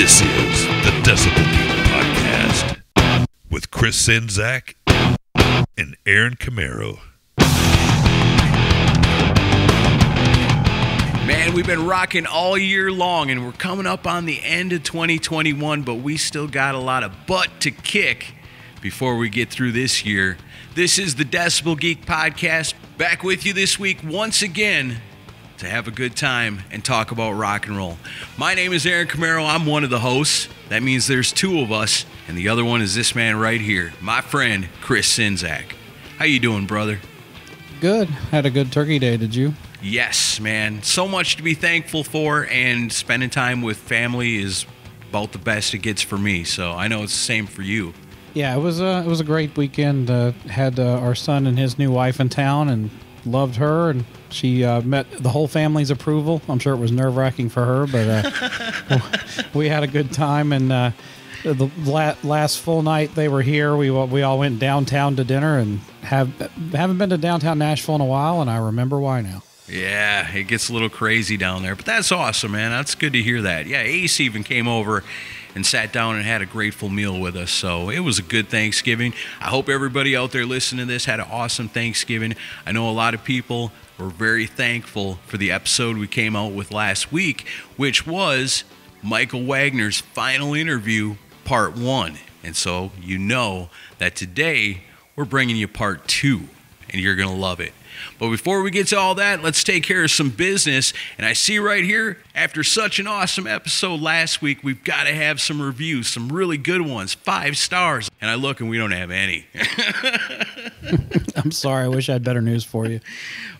This is the Decibel Geek Podcast with Chris Czynszak and Aaron Camaro. Man, we've been rocking all year long and we're coming up on the end of 2021, but we still got a lot of butt to kick before we get through this year. This is the Decibel Geek Podcast, back with you this week once again to have a good time and talk about rock and roll. My name is Aaron Camaro. I'm one of the hosts. That means there's two of us, and the other one is this man right here, my friend Chris Czynszak. How you doing, brother? Good. Had a good turkey day, did you? Yes, man. So much to be thankful for, and spending time with family is about the best it gets for me. So I know it's the same for you. Yeah, it was a it was a great weekend. Uh, had uh, our son and his new wife in town, and loved her, and she uh, met the whole family's approval. I'm sure it was nerve wracking for her, but uh, we had a good time. And uh, the la- last full night they were here, we we all went downtown to dinner, and have haven't been to downtown Nashville in a while, and I remember why now. Yeah, it gets a little crazy down there, but that's awesome, man. That's good to hear that. Yeah, Ace even came over and sat down and had a grateful meal with us. So it was a good Thanksgiving. I hope everybody out there listening to this had an awesome Thanksgiving. I know a lot of people were very thankful for the episode we came out with last week, which was Michael Wagener's final interview, part one. And so you know that today we're bringing you part two, and you're going to love it. But before we get to all that, let's take care of some business. And I see right here, after such an awesome episode last week, we've got to have some reviews, some really good ones, five stars. And I look and we don't have any. I'm sorry. I wish I had better news for you.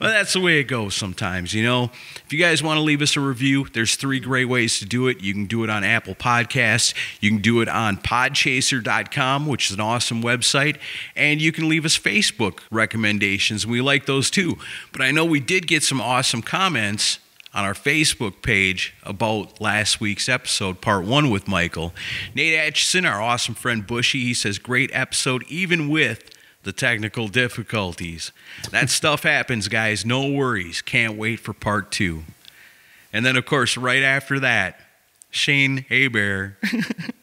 Well, that's the way it goes sometimes, you know. If you guys want to leave us a review, there's three great ways to do it. You can do it on Apple Podcasts, you can do it on podchaser.com, which is an awesome website, and you can leave us Facebook recommendations. We like those too. But I know we did get some awesome comments on our Facebook page about last week's episode, part one with Michael. Nate Atchison, our awesome friend Bushy, he says, Great episode, even with the technical difficulties. That stuff happens, guys. No worries. Can't wait for part two. And then, of course, right after that, Shane Abear,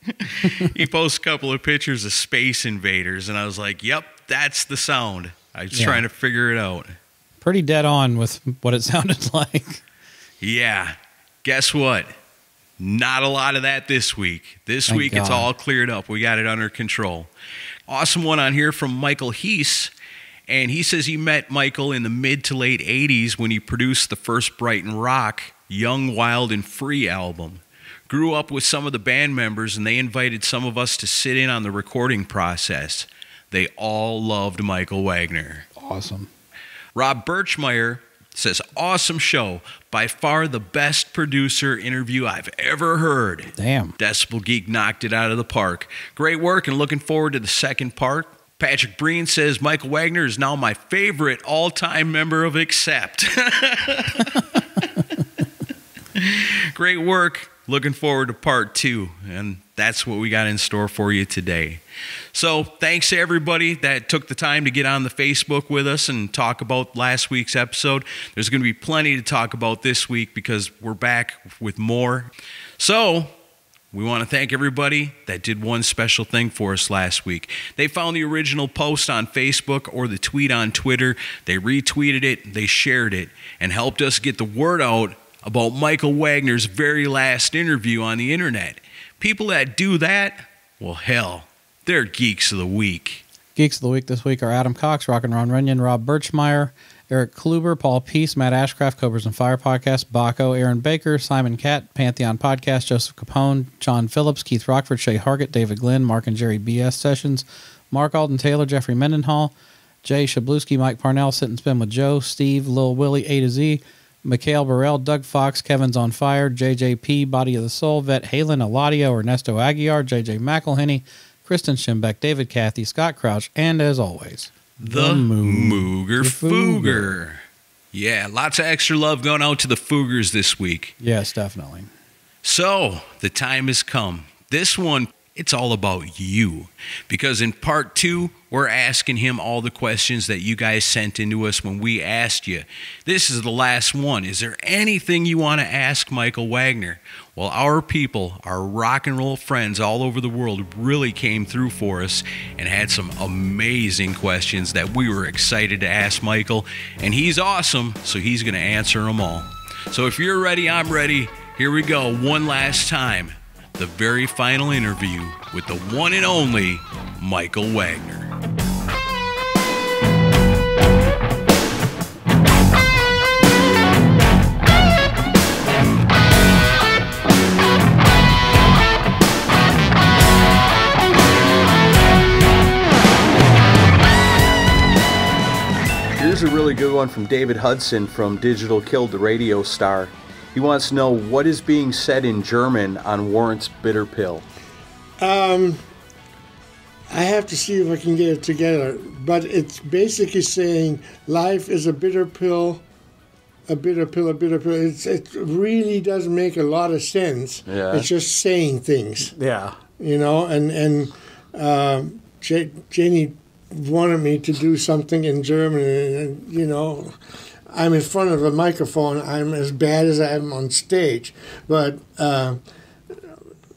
he posts a couple of pictures of Space Invaders, and I was like, yep, that's the sound. I was Yeah. trying to figure it out. Pretty dead on with what it sounded like. Yeah. Guess what? Not a lot of that this week. This Thank week it's all cleared up. We got it under control. Awesome one on here from Michael Heese. And he says he met Michael in the mid to late 80s when he produced the first Brighton Rock Young, Wild, and Free album. Grew up with some of the band members, and they invited some of us to sit in on the recording process. They all loved Michael Wagener. Awesome. Rob Birchmeyer says, Awesome show. By far the best producer interview I've ever heard. Damn. Decibel Geek knocked it out of the park. Great work and looking forward to the second part. Patrick Breen says Michael Wagener is now my favorite all time member of Accept. Great work. Looking forward to part two. And that's what we got in store for you today. So, thanks to everybody that took the time to get on the Facebook with us and talk about last week's episode. There's going to be plenty to talk about this week because we're back with more. So, we want to thank everybody that did one special thing for us last week. They found the original post on Facebook or the tweet on Twitter. They retweeted it, they shared it, and helped us get the word out about Michael Wagener's very last interview on the internet. People that do that, well, hell, they're geeks of the week. Geeks of the Week this week are Adam Cox, Rock and Ron Runyon, Rob Birchmeyer, Eric Kluber, Paul Peace, Matt Ashcraft, Cobras and Fire Podcast, Baco, Aaron Baker, Simon Catt, Pantheon Podcast, Joseph Capone, John Phillips, Keith Rockford, Shay Hargett, David Glenn, Mark and Jerry BS Sessions, Mark Alden Taylor, Jeffrey Mendenhall, Jay Shabluski, Mike Parnell, Sit and Spin with Joe, Steve, Lil Willie, A to Z, Mikhail Burrell, Doug Fox, Kevin's on Fire, JJP, Body of the Soul, Vet Halen, Eladio, Ernesto Aguiar, JJ McElhenney, Kristen Schimbeck, David Cathy, Scott Crouch, and as always, The, Moog- Mooger. Fooger. Yeah, lots of extra love going out to the Foogers this week. Yes, definitely. So, the time has come. This one It's all about you. Because in part two, we're asking him all the questions that you guys sent into us when we asked you. This is the last one. Is there anything you want to ask Michael Wagener? Well, our people, our rock and roll friends all over the world, really came through for us and had some amazing questions that we were excited to ask Michael. And he's awesome, so he's going to answer them all. So if you're ready, I'm ready. Here we go, one last time the very final interview with the one and only Michael Wagener. Here's a really good one from David Hudson from Digital Killed the Radio Star. He wants to know what is being said in German on Warrant's Bitter Pill. Um, I have to see if I can get it together, but it's basically saying life is a bitter pill, a bitter pill, a bitter pill. It's, it really doesn't make a lot of sense. Yeah. It's just saying things, Yeah. you know. And and uh, J- Jani wanted me to do something in German, and, and you know. I'm in front of a microphone. I'm as bad as I am on stage, but uh,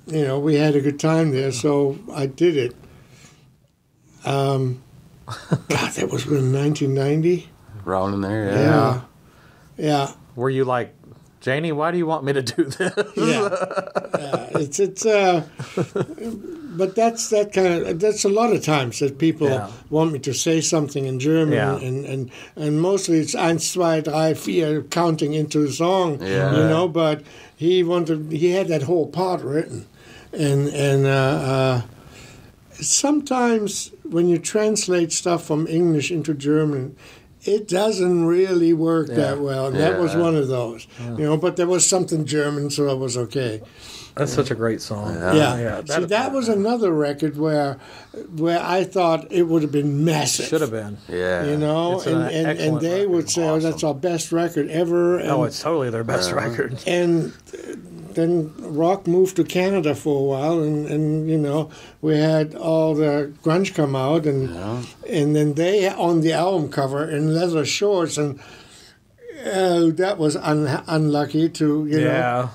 you know, we had a good time there, so I did it. Um, God, that was in 1990. Around in there, Yeah. yeah. yeah, Were you like, Jani, why do you want me to do this? yeah, yeah. It's it's. Uh, but that's that kind of. That's a lot of times that people Yeah. want me to say something in German, Yeah. and, and and mostly it's eins, zwei, drei, vier, counting into a song. Yeah. You know, but he wanted. He had that whole part written, and and. Uh, uh, sometimes when you translate stuff from English into German, it doesn't really work that well. And that was one of those, you know. But there was something German, so it was okay. That's such a great song. yeah. yeah, See, that was another record where, where I thought it would have been massive. Should have been. Yeah. You know, It's an and, and, and they record. would say, "Oh, that's our best record ever." And, Oh, it's totally their best record. and then rock moved to Canada for a while, and, and you know we had all the grunge come out, and and then they on the album cover in leather shorts, and uh, that was un- unlucky to you know.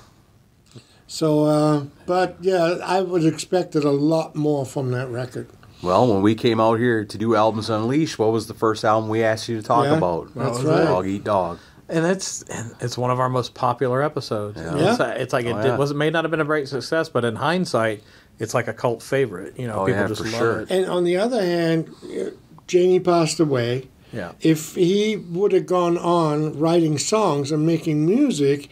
Yeah. So, uh, but yeah, I would expected a lot more from that record. Well, when we came out here to do Albums Unleashed, what was the first album we asked you to talk Yeah, about? that's Dog right. Dog Eat Dog. And it's and it's one of our most popular episodes. Yeah. It's, it's like it Oh, did, yeah. was may not have been a great success, but in hindsight, it's like a cult favorite. You know, Oh, people yeah, just for love sure. it. And on the other hand, uh, Jani passed away. Yeah. If he would have gone on writing songs and making music,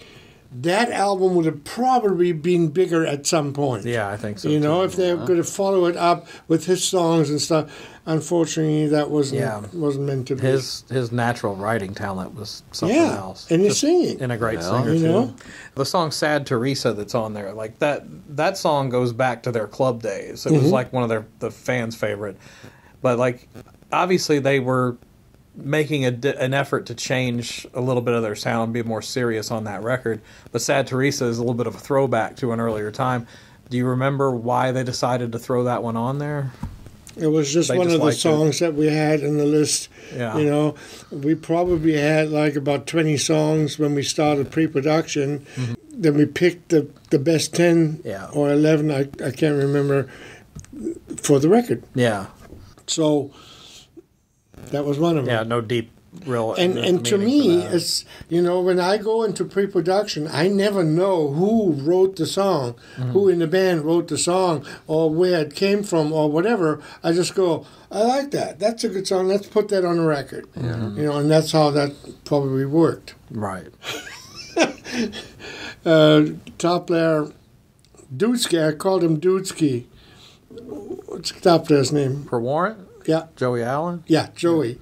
that album would have probably been bigger at some point. Yeah, I think so. You know, too. if they could have followed it up with his songs and stuff. Unfortunately, that wasn't Yeah. wasn't meant to be. his his natural writing talent was something Yeah, else. and his Just- singing. and a great Yeah. singer You too. know? The song "Sad Theresa" that's on there, like that that song goes back to their club days. It Mm-hmm. was like one of their the fans' favorite, but like obviously they were making a, an effort to change a little bit of their sound, be more serious on that record. But "Sad Theresa" is a little bit of a throwback to an earlier time. Do you remember why they decided to throw that one on there? It was just They one just of the liked it. songs that we had in the list. Yeah. You know, we probably had like about 20 songs when we started pre production. Then we picked the, the best 10 Mm-hmm. Yeah. or 11, I, I can't remember, for the record. Yeah, So that was one of them. yeah, no deep, real. And and to me, it's you know when I go into pre-production, I never know who wrote the song, Mm-hmm. who in the band wrote the song, or where it came from, or whatever. I just go, I like that. That's a good song. Let's put that on the record. You know, and that's how that probably worked. right. Uh, top player, Dudski. I called him Dudski. What's top player's name? For Warrant, Yeah, Joey Allen. yeah, Joey.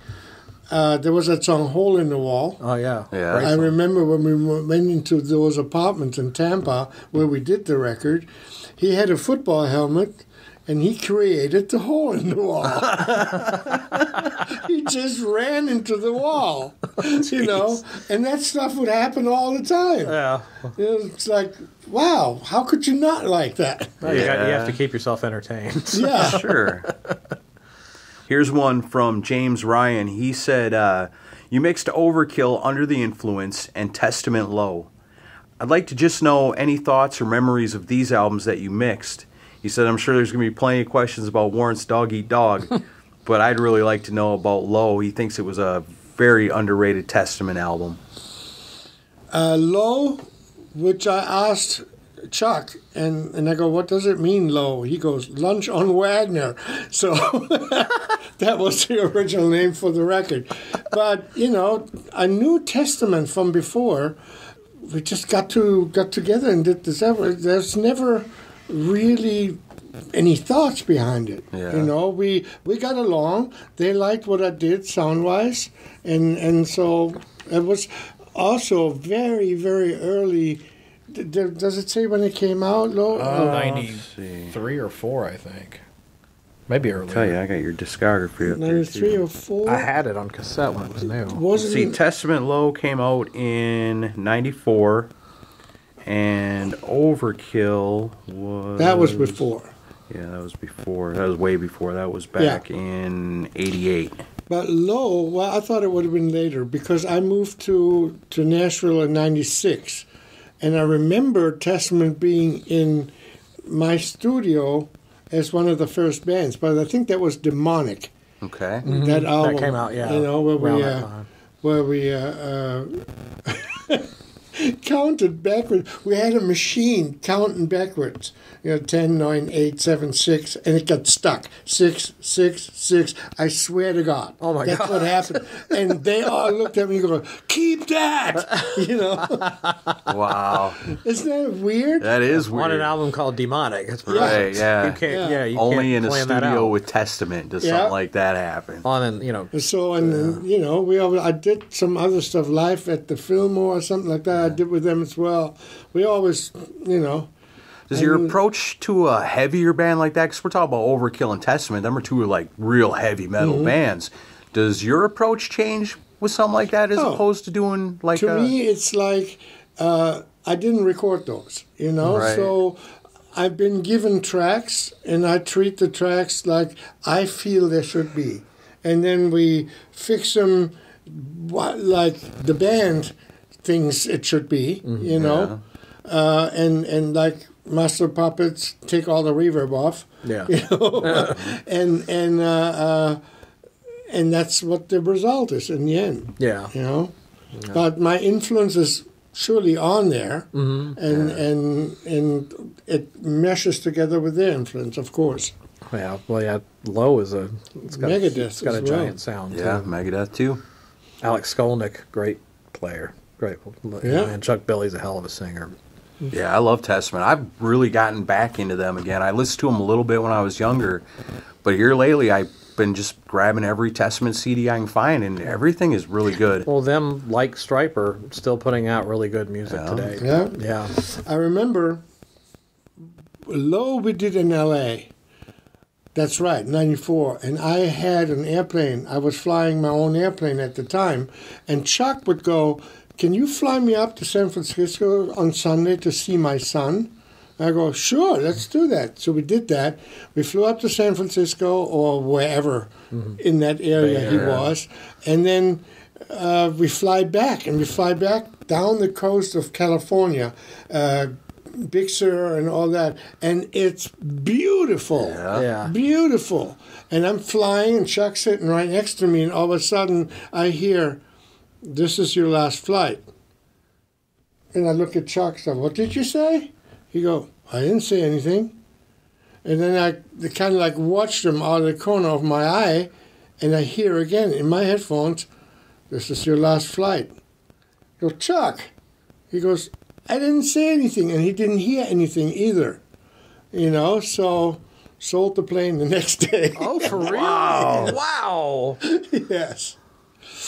Uh, there was that song "Hole in the Wall." Oh yeah, Yeah. I remember when we went into those apartments in Tampa where we did the record, he had a football helmet and he created the hole in the wall. he just ran into the wall, you know, and that stuff would happen all the time. Yeah. You know, It's like, wow, how could you not like that? Well, you, got, you have to keep yourself entertained. Yeah. Sure. Here's one from James Ryan. He said, uh, You mixed Overkill Under the Influence and Testament Low. I'd like to just know any thoughts or memories of these albums that you mixed. He said, I'm sure there's going to be plenty of questions about Warrant's Dog Eat Dog, but I'd really like to know about Low. He thinks it was a very underrated Testament album. uh, low, which I asked Chuck, and, and I go, what does it mean, low? He goes, lunch on Wagener. So that was the original name for the record. But, you know, a New Testament from before, we just got to got together and did this. ever. There's never really any thoughts behind it. Yeah. You know, we we got along. They liked what I did sound wise, and and so it was also very very early. D- d- Does it say when it came out? Lo? Uh, 93 or 4, I think. Maybe earlier. tell you, I got your discography up there. Ninety three too. or four. I had it on cassette when it was new. Wasn't See, it- Testament Low came out in '94, and Overkill was that was before. Yeah, that was before. That was way before. That was back in '88. But low, well, I thought it would have been later because I moved to to Nashville in '96, and I remember Testament being in my studio as one of the first bands. But I think that was Demonic. Okay. That album that came out, yeah, You know where we uh, where we uh, uh, counted backwards. We had a machine counting backwards. You know, 10, 9, 8, 7, 6, and it got stuck. 6, 6, 6. I swear to God. Oh, my That's God. That's what happened. And they all looked at me and go, keep that! You know, Wow, isn't that weird? that is On an album called Demonic. That's Right? Yeah. You can't, Yeah. yeah, you Only can't in a studio with Testament does Yeah. something like that happen. on and you know And So and then, you know we always, I did some other stuff live at the Fillmore or something like that. I did with them as well. We always you know Does your mean- approach to a heavier band like that? Because we're talking about Overkill and Testament. Them are two like real heavy metal Mm-hmm. bands. Does your approach change with something like that as Oh. opposed to doing like to a, me it's like uh, I didn't record those, you know. Right. So I've been given tracks, and I treat the tracks like I feel they should be, and then we fix them like the band thinks it should be, Mm-hmm. you know, uh, and and like Master Puppets take all the reverb off, yeah you know, and and uh, uh, and that's what the result is in the end yeah you know. But my influence is surely on there, Mm-hmm. and and and it meshes together with their influence, of course. yeah well yeah low is a it's got, Megadeth it's got a as well. giant sound yeah too. Megadeth too? Alex Skolnick great player great Yeah. and Chuck Billy's a hell of a singer Mm. Yeah, I love Testament. I've really gotten back into them again. I listened to them a little bit when I was younger, but here lately I've been just grabbing every Testament CD I can find, and everything is really good. well them like Stryper still putting out really good music Yeah. today Yeah. yeah I remember Low we did in L.A. That's right, '94, and I had an airplane. I was flying my own airplane at the time, and Chuck would go, "Can you fly me up to San Francisco on Sunday to see my son?" I go, "Sure, let's do that." So we did that. We flew up to San Francisco or wherever in that area he was, and then uh, we fly back, and we fly back down the coast of California, uh, Big Sur, and all that, and it's beautiful, Yeah. beautiful. And I'm flying, and Chuck's sitting right next to me, and all of a sudden I hear, "This is your last flight." And I look at Chuck. So, what did you say? He go, "I didn't say anything." And then I kind of like watched him out of the corner of my eye, and I hear again in my headphones, "This is your last flight." I go, Chuck. He goes, I didn't say anything, and he didn't hear anything either. You know, so sold the plane the next day. oh for real wow yes.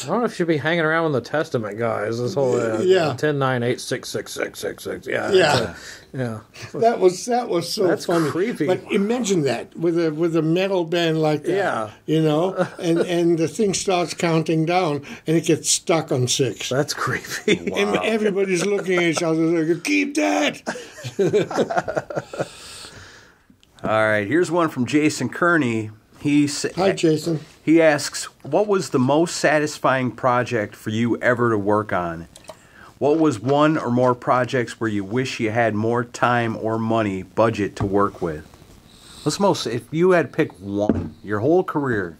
I don't know if you'd be hanging around with the Testament guys. This whole uh, Yeah. ten nine eight six six six six six. Yeah, Yeah. yeah. That was that was so That's funny. creepy. But imagine that with a with a metal band like that. Yeah. You know, and and the thing starts counting down, and it gets stuck on six. That's creepy. And everybody's looking at each other like, "Keep that." All right, here's one from Jason Kearney. He sa- Hi, Jason. he asks, "What was the most satisfying project for you ever to work on? What was one or more projects where you wish you had more time or money budget to work with? What's most if you had to pick one your whole career,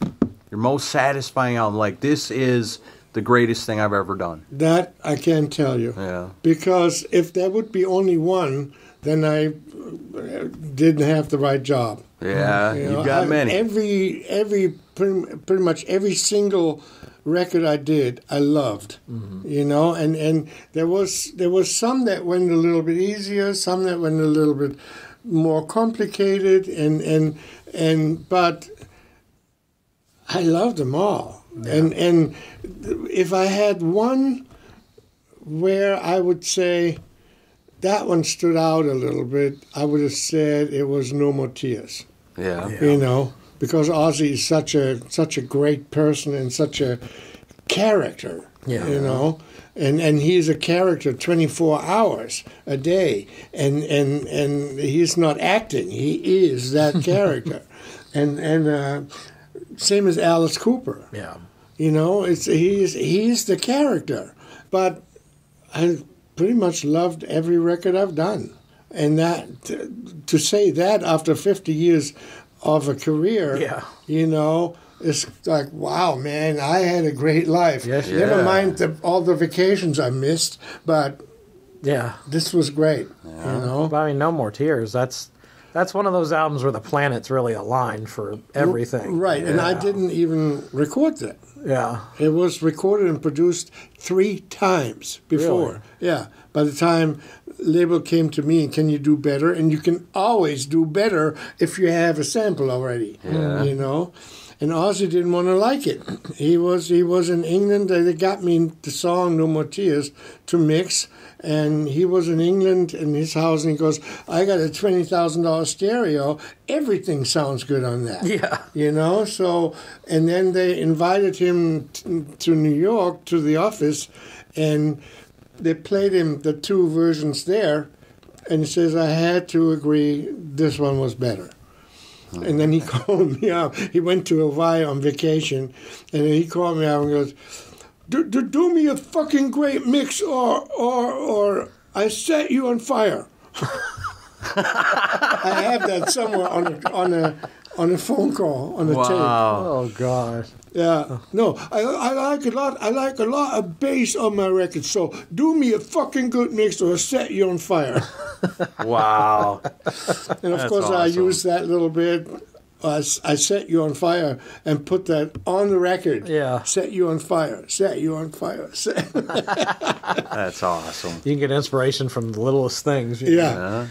your most satisfying album? Like this is the greatest thing I've ever done. That I can't tell you. Yeah, Because if there would be only one, then I didn't have the right job. yeah, You you've got I- many. Every every pretty, pretty much every single record I did, I loved. Mm-hmm. You know, and and there was there was some that went a little bit easier, some that went a little bit more complicated, and and and but I loved them all. And and if I had one where I would say that one stood out a little bit, I would have said it was No More Tears. yeah. You know, because Ozzy is such a such a great person and such a character. Yeah. You know, and and he's a character 24 hours a day, and and and he's not acting. He is that character, and and uh, same as Alice Cooper. yeah. You know, it's he's he's the character. But I pretty much loved every record I've done, and that to, to say that after fifty years of a career, Yeah. you know. It's like wow, man! I had a great life. Yes, you Never did. mind the, all the vacations I missed, but Yeah. this was great. Yeah. You know, But I mean, no more tears. That's that's one of those albums where the planets really aligned for everything. right? And I didn't even record that. Yeah. It was recorded and produced three times before. Really? Yeah. By the time label came to me, can you do better? And you can always do better if you have a sample already. Yeah. You know. And Ozzy didn't want to like it. He was he was in England. They got me the song "No More Tears" to mix, and he was in England in his house, and he goes, "I got a twenty thousand dollar stereo. Everything sounds good on that." Yeah. you know so and then they invited him t- to new york to the office and they played him the two versions there and he says i had to agree this one was better and then he called me up he went to hawaii on vacation and then he called me up and goes do, do, do me a fucking great mix or or or i set you on fire I have that somewhere on a, on a on a phone call on a tape. Wow. Oh gosh. Yeah, no, I, I like a lot. I like a lot of bass on my record. So do me a fucking good mix, or I'll set you on fire. Wow. And of That's course, I use used that little bit. I, s- I set you on fire and put that on the record. Yeah. Set you on fire. Set you on fire. That's awesome. You can get inspiration from the littlest things. you know. yeah.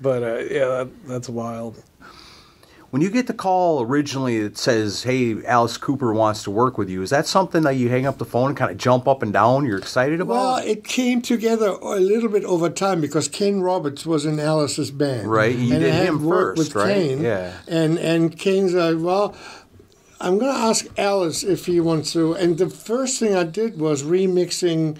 But uh, yeah, that, that's wild. When you get the call originally that says, "Hey, Alice Cooper wants to work with you," is that something that you hang up the phone and kind of jump up and down? You're excited about? Well, it came together a little bit over time because Kane Roberts was in Alice's band. Right, you and did I had him worked first, with right? Kane, Yeah. And and Kane's like, well, I'm going to ask Alice if he wants to. And the first thing I did was remixing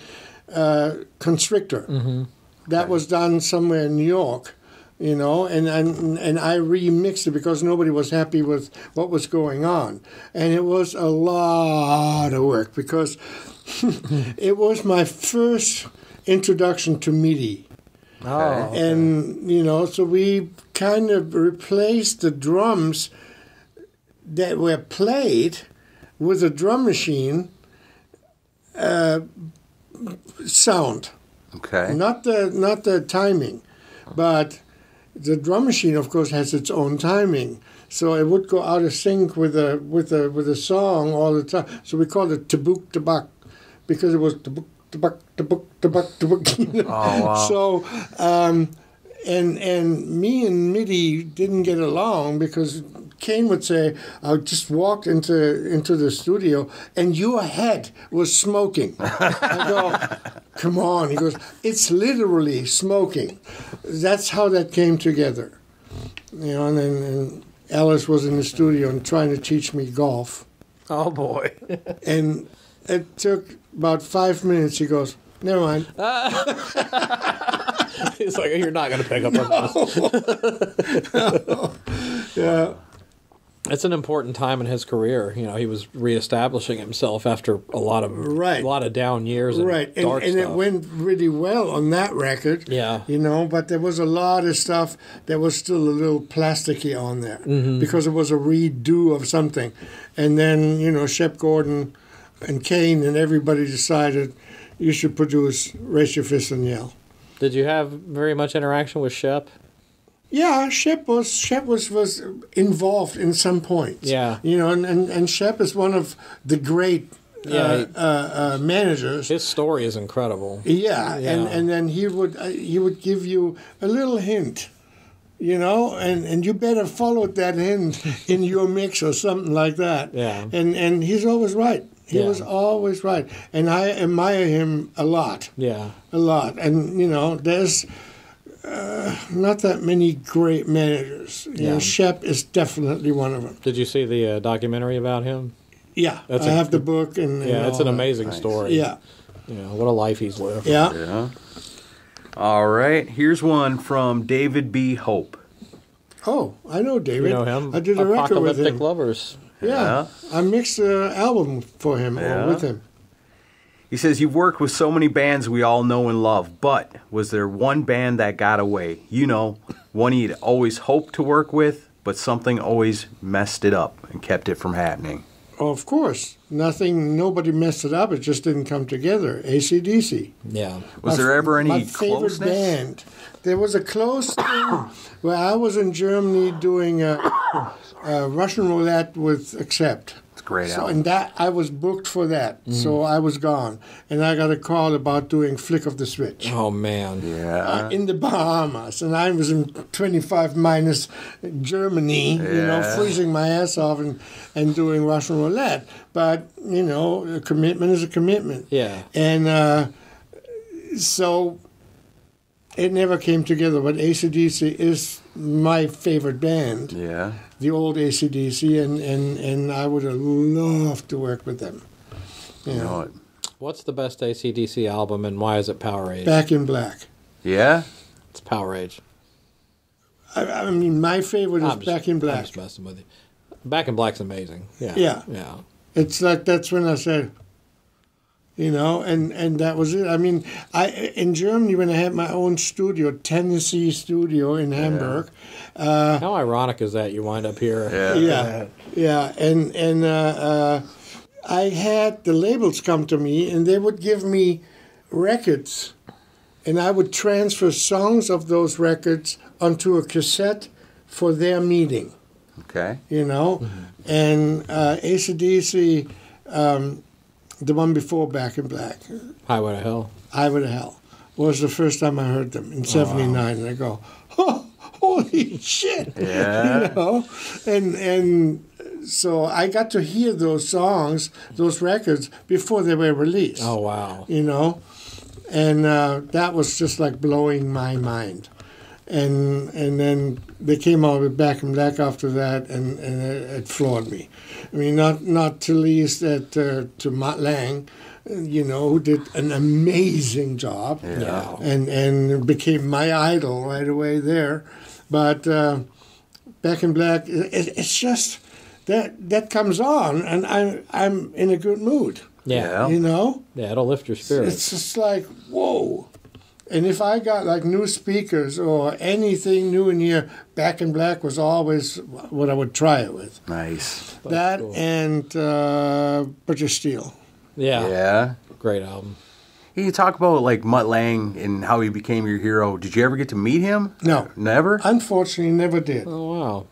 uh, Constrictor. Mm-hmm. That was done somewhere in New York. You know, and, and and I remixed it because nobody was happy with what was going on, and it was a lot of work because it was my first introduction to MIDI. Oh, And, you know, so we kind of replaced the drums that were played with a drum machine uh, sound. okay. Not the not the timing, but the drum machine, of course, has its own timing. So it would go out of sync with a with the with the song all the time. So we called it tabuk tabak because it was tabuk tabak tabuk tabak tabuk. You know? Oh, wow. So um, and and me and MIDI didn't get along because Kane would say, I just walked into into the studio and your head was smoking. I go, come on. He goes, it's literally smoking. That's how that came together. You know, and then and Alice was in the studio and trying to teach me golf. Oh boy. And it took about five minutes. He goes, never mind. He's like, you're not going to pick up on this. Yeah. It's an important time in his career. You know, he was reestablishing himself after a lot of Right. a lot of down years and Right, and, and it went really well on that record. Yeah. you know, but there was a lot of stuff that was still a little plasticky on there Mm-hmm. because it was a redo of something, and then you know Shep Gordon and Kane and everybody decided you should produce Raise Your Fist and Yell. Did you have very much interaction with Shep? Yeah, Shep was Shep was was involved in some points. Yeah. you know, and and, and Shep is one of the great. Yeah, uh, he- uh, uh, managers. His story is incredible. Yeah, Yeah. and and then he would uh, he would give you a little hint, you know, and and you better follow that hint in your mix or something like that. Yeah. and and he's always right. He Yeah. was always right, and I admire him a lot, Yeah. a lot. And you know, there's. Uh, not that many great managers. You know, Yeah. Shep is definitely one of them. Did you see the uh, documentary about him? Yeah, That's I a- have the book and, and Yeah, it's all an that. amazing story. Yeah, You know, what a life he's lived. yeah. Yeah. All right. Here's one from David B. Hope. Oh, I know David. You know him? I did a record with Apocalyptic him. Lovers. Yeah, I mixed an album for him Yeah? or with him. He says, You've worked with so many bands we all know and love, but was there one band that got away? You know, one he'd always hoped to work with, but something always messed it up and kept it from happening. Oh, of course, nothing. Nobody messed it up. It just didn't come together. ACDC. Yeah. Was My- there ever any my favorite closeness? band? There was a close thing where I was in Germany doing a, a Russian roulette with Accept. It's a great So, album. and that I was booked for that, Mm. so I was gone, and I got a call about doing Flick of the Switch. Oh man. Yeah. uh, in the Bahamas, and I was in 25 minus Germany, you know, freezing my ass off and, and doing Russian roulette. But, you know, a commitment is a commitment. Yeah. And uh, so it never came together, but ACDC is my favorite band, yeah. The old ACDC, and, and, and I would have loved to work with them. You You know, know. What's the best ACDC album and why is it Powerage? Back in Black. Yeah? It's Powerage. I, I mean, my favorite is I'm just- Back in Black. I'm Black. just messing with you. Back in Black's amazing. Yeah. Yeah. Yeah. It's like that's when I said, you know, and and that was it. I mean, I in Germany when I had my own studio, Tennessee studio in Hamburg. uh How ironic is that you wind up here? Yeah. Yeah, yeah, and and uh, uh, I had the labels come to me, and they would give me records, and I would transfer songs of those records onto a cassette for their meeting Okay. you know. And uh, ACDC, um, the one before Back in Black, Highway to Hell. Highway to Hell, was the first time I heard them in '79, and I go, oh, holy shit, Yeah. you know. And and so I got to hear those songs, those records before they were released Oh wow. you know, and uh, that was just like blowing my mind. And and then they came out with Back in Black after that, and, and it, it floored me. I mean, not not to least that uh, to Mutt Lange, you know, who did an amazing job, Yeah. and and became my idol right away there. But uh, Back in Black, it, it's just that that comes on, and I'm I'm in a good mood. Yeah. You know, Yeah, it'll lift your spirits. it's just like whoa. And if I got like new speakers or anything new in here, Back in Black was always what I would try it with. Nice. that cool. and uh, British Steel. Yeah. Yeah. Great album. You talk about like Mutt Lange and how he became your hero. Did you ever get to meet him? No. Never? Unfortunately, never did. Oh wow.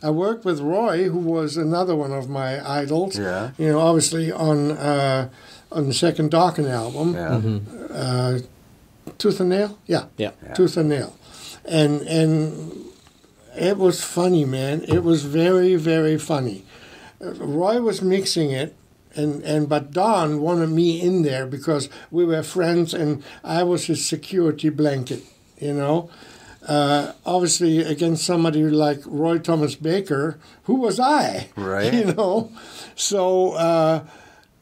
I worked with Roy, who was another one of my idols. Yeah. You know, obviously on uh, on the second Dokken album, Yeah. uh, Tooth and Nail. Yeah. Yeah. Tooth and Nail, and and it was funny, man. It was very, very funny. Roy was mixing it, and, and but Don wanted me in there because we were friends, and I was his security blanket, you know. Uh, obviously, against somebody like Roy Thomas Baker, who was I? Right. You know, so. Uh,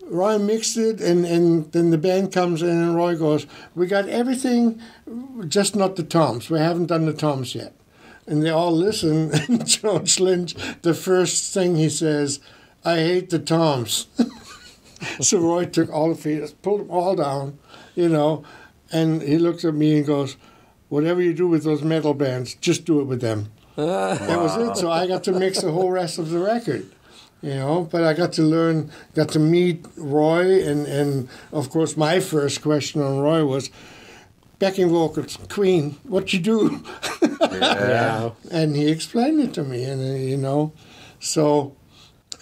Roy mixed it, and, and then the band comes in, and Roy goes, "We got everything, just not the toms. We haven't done the toms yet." And they all listen. And George Lynch, the first thing he says, "I hate the toms." so Roy took all the feet, pulled them all down, you know, and he looks at me and goes, "Whatever you do with those metal bands, just do it with them." That was it. So I got to mix the whole rest of the record you know but i got to learn got to meet roy and and of course my first question on roy was backing vocals queen what you do? Yeah. and he explained it to me and uh, you know so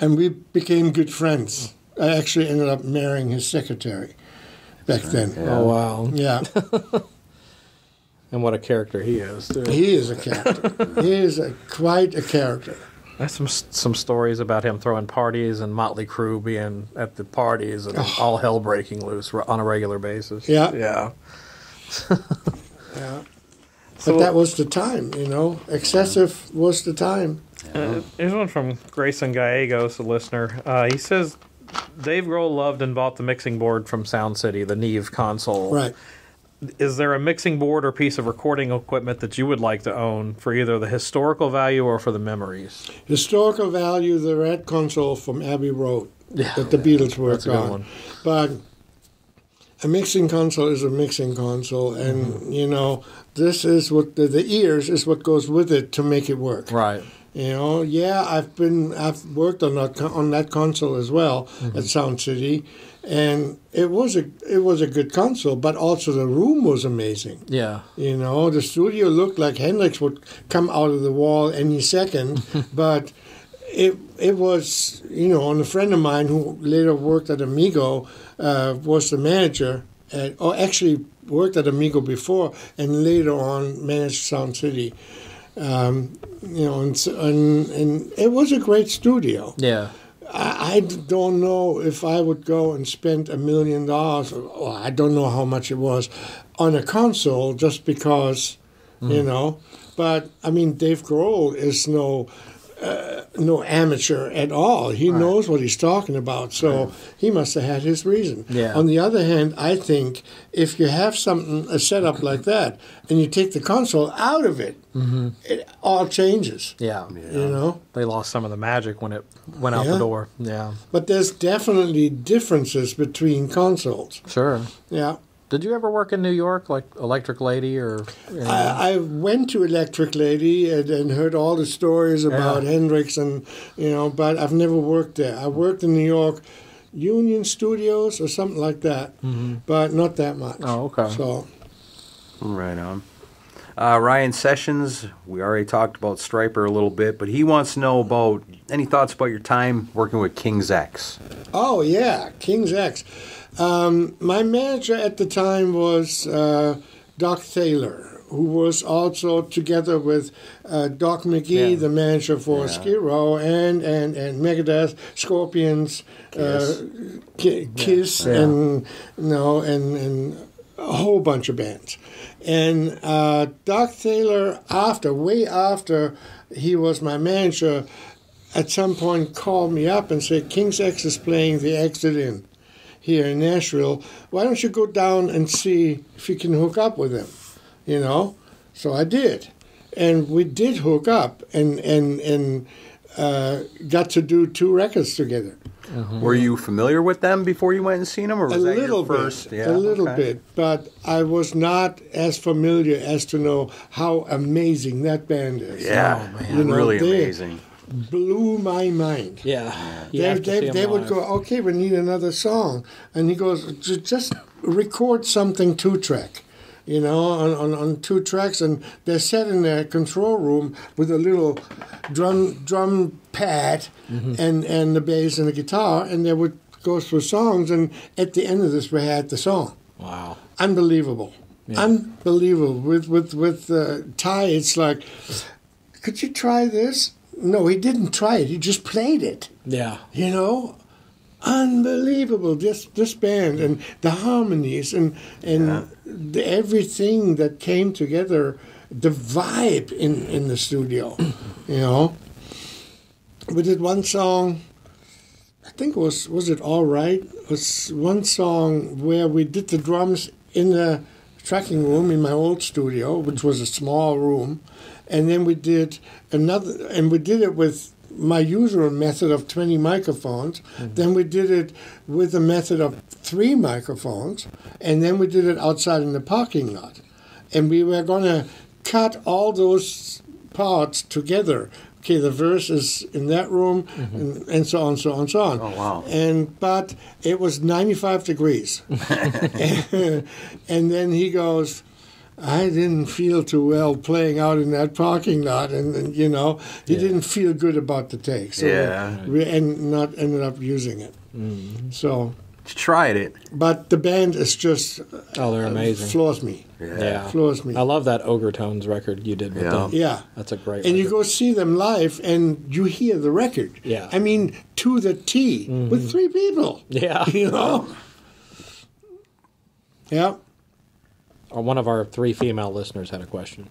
and we became good friends. I actually ended up marrying his secretary back then. Oh wow. yeah. And what a character he is too. he is a character. He is a, quite a character There's some some stories about him throwing parties and Motley Crue being at the parties and all hell breaking loose on a regular basis. Yeah. Yeah. yeah So- but that was the time you know excessive was the time Uh, here's one from Grayson Gallegos, a listener. Uh, he says Dave Grohl loved and bought the mixing board from Sound City, the Neve console. right Is there a mixing board or piece of recording equipment that you would like to own for either the historical value or for the memories? historical value the red console from Abbey Road Yeah. that the Beatles worked That's a good on. one. But a mixing console is a mixing console, and Mm-hmm. you know this is what the, the ears is what goes with it to make it work. Right. You know, yeah, I've been I've worked on that on that console as well Mm-hmm. at Sound City, and it was a it was a good console, but also the room was amazing. Yeah. You know, the studio looked like Hendrix would come out of the wall any second, but it it was you know, and a friend of mine who later worked at Amigo uh, was the manager, at, or actually worked at Amigo before, and later on managed Sound City. Um, you know, and, and and it was a great studio. Yeah. I, I don't know if I would go and spend a million dollars, or I don't know how much it was, on a console just because, you hmm. know. But I mean, Dave Grohl is no uh, no amateur at all. He knows what he's talking about, so he must have had his reason. Yeah. On the other hand, I think if you have something a setup like that and you take the console out of it, it all changes. Yeah. You know. They lost some of the magic when it went out Yeah. the door. Yeah. But there's definitely differences between consoles. Sure. Yeah. Did you ever work in New York, like Electric Lady or? I, I went to Electric Lady and, and heard all the stories about Yeah. Hendrix and, you know, but I've never worked there. I worked in New York, Union Studios or something like that, but not that much. Mm-hmm. Oh, okay. So, Right on. Uh, Ryan Sessions, we already talked about Stryper a little bit, but he wants to know about any thoughts about your time working with King's X. oh, yeah, King's X. Um, my manager at the time was uh, Doug Thaler, who was also together with uh, Doc McGhee, Yeah. the manager for Yeah. Skid Row and, and, and Megadeth, Scorpions, Kiss. Uh, Ki- Kiss, Yeah. and you know, and and a whole bunch of bands. And uh, Doug Thaler, after way after he was my manager, at some point called me up and said, "King's X is playing the Exit In here in Nashville. Why don't you go down and see if you can hook up with him?" You know. So I did, and we did hook up, and and and uh, got to do two records together. Were you familiar with them before you went and seen them, or was a that little your first? bit, a little okay. bit, but I was not as familiar as to know how amazing that band is. Yeah, Oh, man. You know, really they- amazing. Blew my mind. Yeah. They, they, they would go, okay, we need another song. And he goes, "Ju- just record something two track, you know, on, on, on two tracks. And they're set in their control room with a little drum drum pad Mm-hmm. and, and the bass and the guitar. And they would go through songs. And at the end of this, we had the song. Wow. Unbelievable. Unbelievable. With, with, with uh, Ty, it's like could you try this? No, he didn't try it. He just played it. Yeah. You know, unbelievable. This this band and the harmonies and and the, everything that came together. The vibe in in the studio. You know, we did one song. I think it was was it all right? It was one song where we did the drums in the tracking room in my old studio, which was a small room, and then we did another, and we did it with my usual method of 20 microphones. Mm-hmm. Then we did it with a method of three microphones, and then we did it outside in the parking lot. And we were going to cut all those parts together. Okay, the verse is in that room, mm-hmm. and, and so on, so on, so on. Oh, wow. And but it was 95 degrees, and then he goes, I didn't feel too well playing out in that parking lot, and, and you know he didn't feel good about the take, so Yeah. we and not ended up using it. So, Tried it. but the band is just Oh, they're amazing. floors me, yeah. floors me. I love that Ogre Tones record you did with Yeah. them. Yeah. That's a great And you go see them live, and you hear the record. Yeah. I mean to the T with three people. Yeah. you know. Yeah, Uh, One of our three female listeners had a question.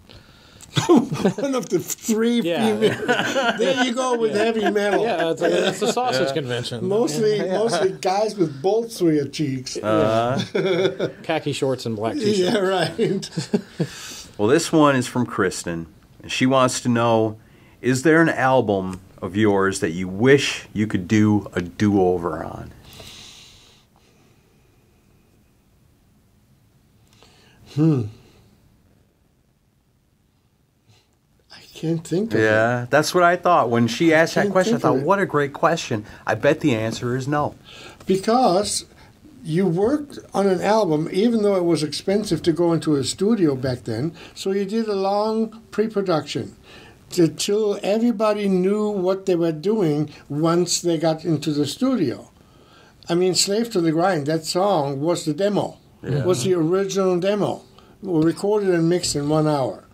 one of the three Yeah. female. there you go with heavy metal. Yeah, it's, a, it's a sausage convention. Mostly, mostly guys with bolts through your cheeks. Uh-huh. Khaki shorts and black t-shirts. yeah, right. Well, this one is from Kristen. and She wants to know Is there an album of yours that you wish you could do a do over on? I can't think of it. Yeah, that's what I thought. When she asked that question, I thought, what a great question. I bet the answer is no. Because you worked on an album, even though it was expensive to go into a studio back then, so you did a long pre production until everybody knew what they were doing once they got into the studio. I mean, Slave to the Grind, that song was the demo, was the original demo. We recorded and mixed in one hour,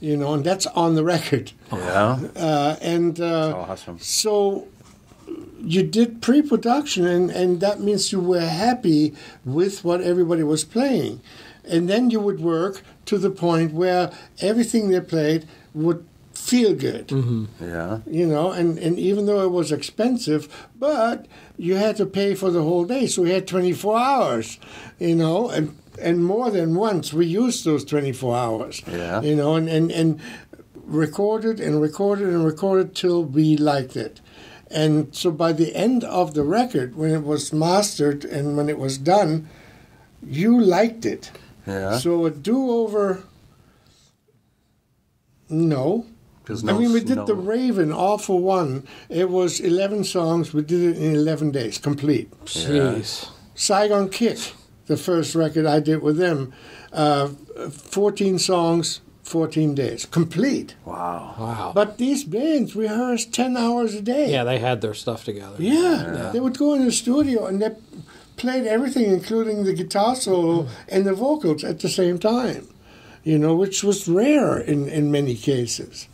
you know, and that's on the record. Yeah, Uh, and uh, awesome. so you did pre-production and, and that means you were happy with what everybody was playing and then you would work to the point where everything they played would feel good. Mm-hmm. Yeah, you know and, and even though it was expensive but you had to pay for the whole day so we had 24 hours you know and and more than once we used those 24 hours. Yeah. you know and, and, and recorded and recorded and recorded till we liked it. And so by the end of the record when it was mastered and when it was done you liked it. Yeah. so a do-over no There's I mean, we did no- the Raven all for one. It was 11 songs. We did it in 11 days, complete. Jeez. Saigon Kick, the first record I did with them, uh, 14 songs, 14 days, complete. Wow. Wow. But these bands rehearsed 10 hours a day. yeah, they had their stuff together. Yeah, they would go in the studio and they played everything, including the guitar solo and the vocals at the same time. You know, which was rare in, in many cases.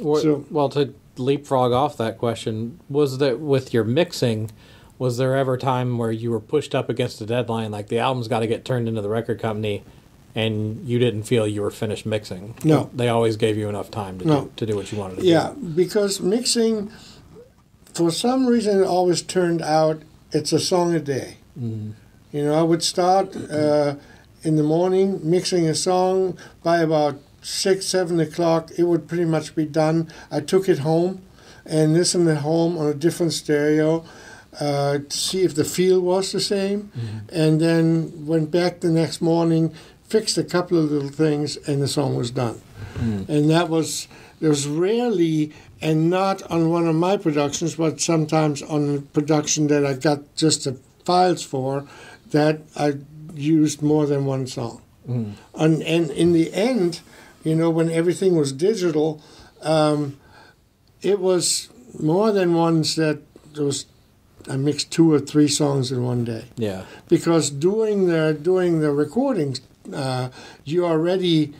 Well, So- well, to leapfrog off that question, was that with your mixing, was there ever a time where you were pushed up against a deadline, like the album's got to get turned into the record company, and you didn't feel you were finished mixing? No. They always gave you enough time to, No. do, to do what you wanted to do. Yeah, because mixing, for some reason, it always turned out it's a song a day. You know, I would start uh, in the morning mixing a song. By about six, seven o'clock, it would pretty much be done. I took it home and listened at home on a different stereo uh, to see if the feel was the same, mm-hmm. and then went back the next morning, fixed a couple of little things, and the song was done. Mm-hmm. And that was there was rarely, and not on one of my productions, but sometimes on a production that I got just the files for, that I used more than one song. Mm. And, and in the end, you know, when everything was digital, um, it was more than ones that there was. I mixed two or three songs in one day Yeah. because doing the doing the recordings, uh, you already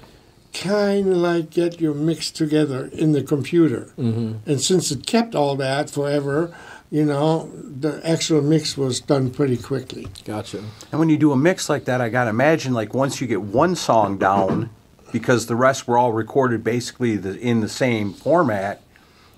kind of like get your mix together in the computer. Mm-hmm. And since it kept all that forever, you know, the actual mix was done pretty quickly. Gotcha. And when you do a mix like that, I gotta imagine like once you get one song down, because the rest were all recorded basically the, in the same format.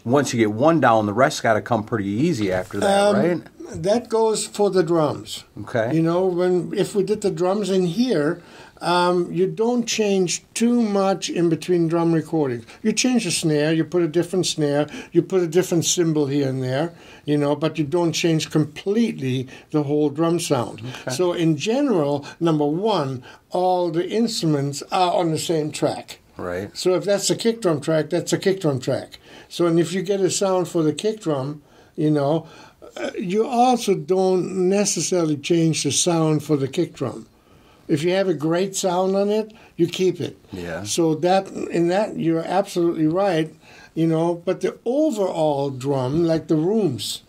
Once you get one down, the rest got to come pretty easy after that, Um, right? That goes for the drums. Okay. You know, when if we did the drums in here, um, you don't change too much in between drum recordings. You change the snare, you put a different snare, you put a different cymbal here and there, you know, but you don't change completely the whole drum sound. So in general, number one, all the instruments are on the same track. Right. So if that's a kick drum track, that's a kick drum track. So and if you get a sound for the kick drum, you know, uh, you also don't necessarily change the sound for the kick drum. If you have a great sound on it, you keep it. Yeah. So that in that you're absolutely right, you know. But the overall drum, like the rooms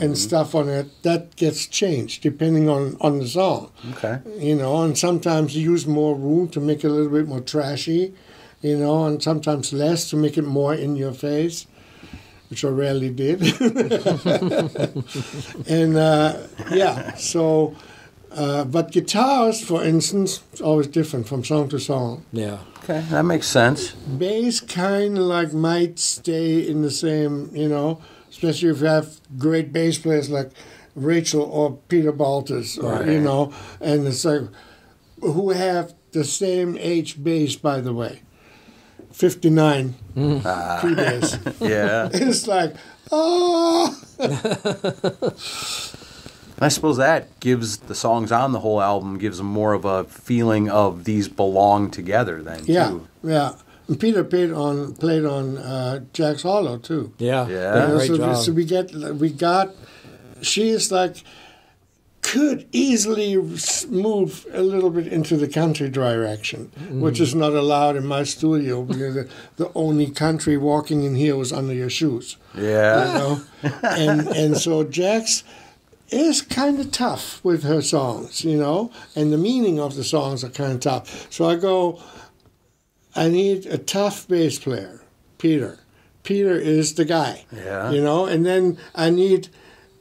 and stuff on it, that gets changed depending on on the song Okay. you know, and sometimes you use more room to make it a little bit more trashy, you know, and sometimes less to make it more in your face, which I rarely did. and uh, yeah, so, uh, but guitars, for instance, it's always different from song to song. Yeah. Okay, that makes sense. Bass kind of like might stay in the same, you know, especially if you have great bass players like Rachel or Peter Baltes, or, you know, and it's like who have the same age bass, by the way, fifty nine key mm. ah. bass. Yeah. It's like oh, I suppose that gives the songs on the whole album gives them more of a feeling of these belong together then yeah, too. yeah. And Peter played on played on uh, Jax Hollow too. Yeah. Yeah. Did a You know, Great so, job. so we get we got she is like could easily move a little bit into the country direction, which is not allowed in my studio because the, the only country walking in here was under your shoes. Yeah. You know? and and so Jax is kind of tough with her songs, you know, and the meaning of the songs are kind of tough. So I go, I need a tough bass player, Peter. Peter is the guy, Yeah. you know, and then I need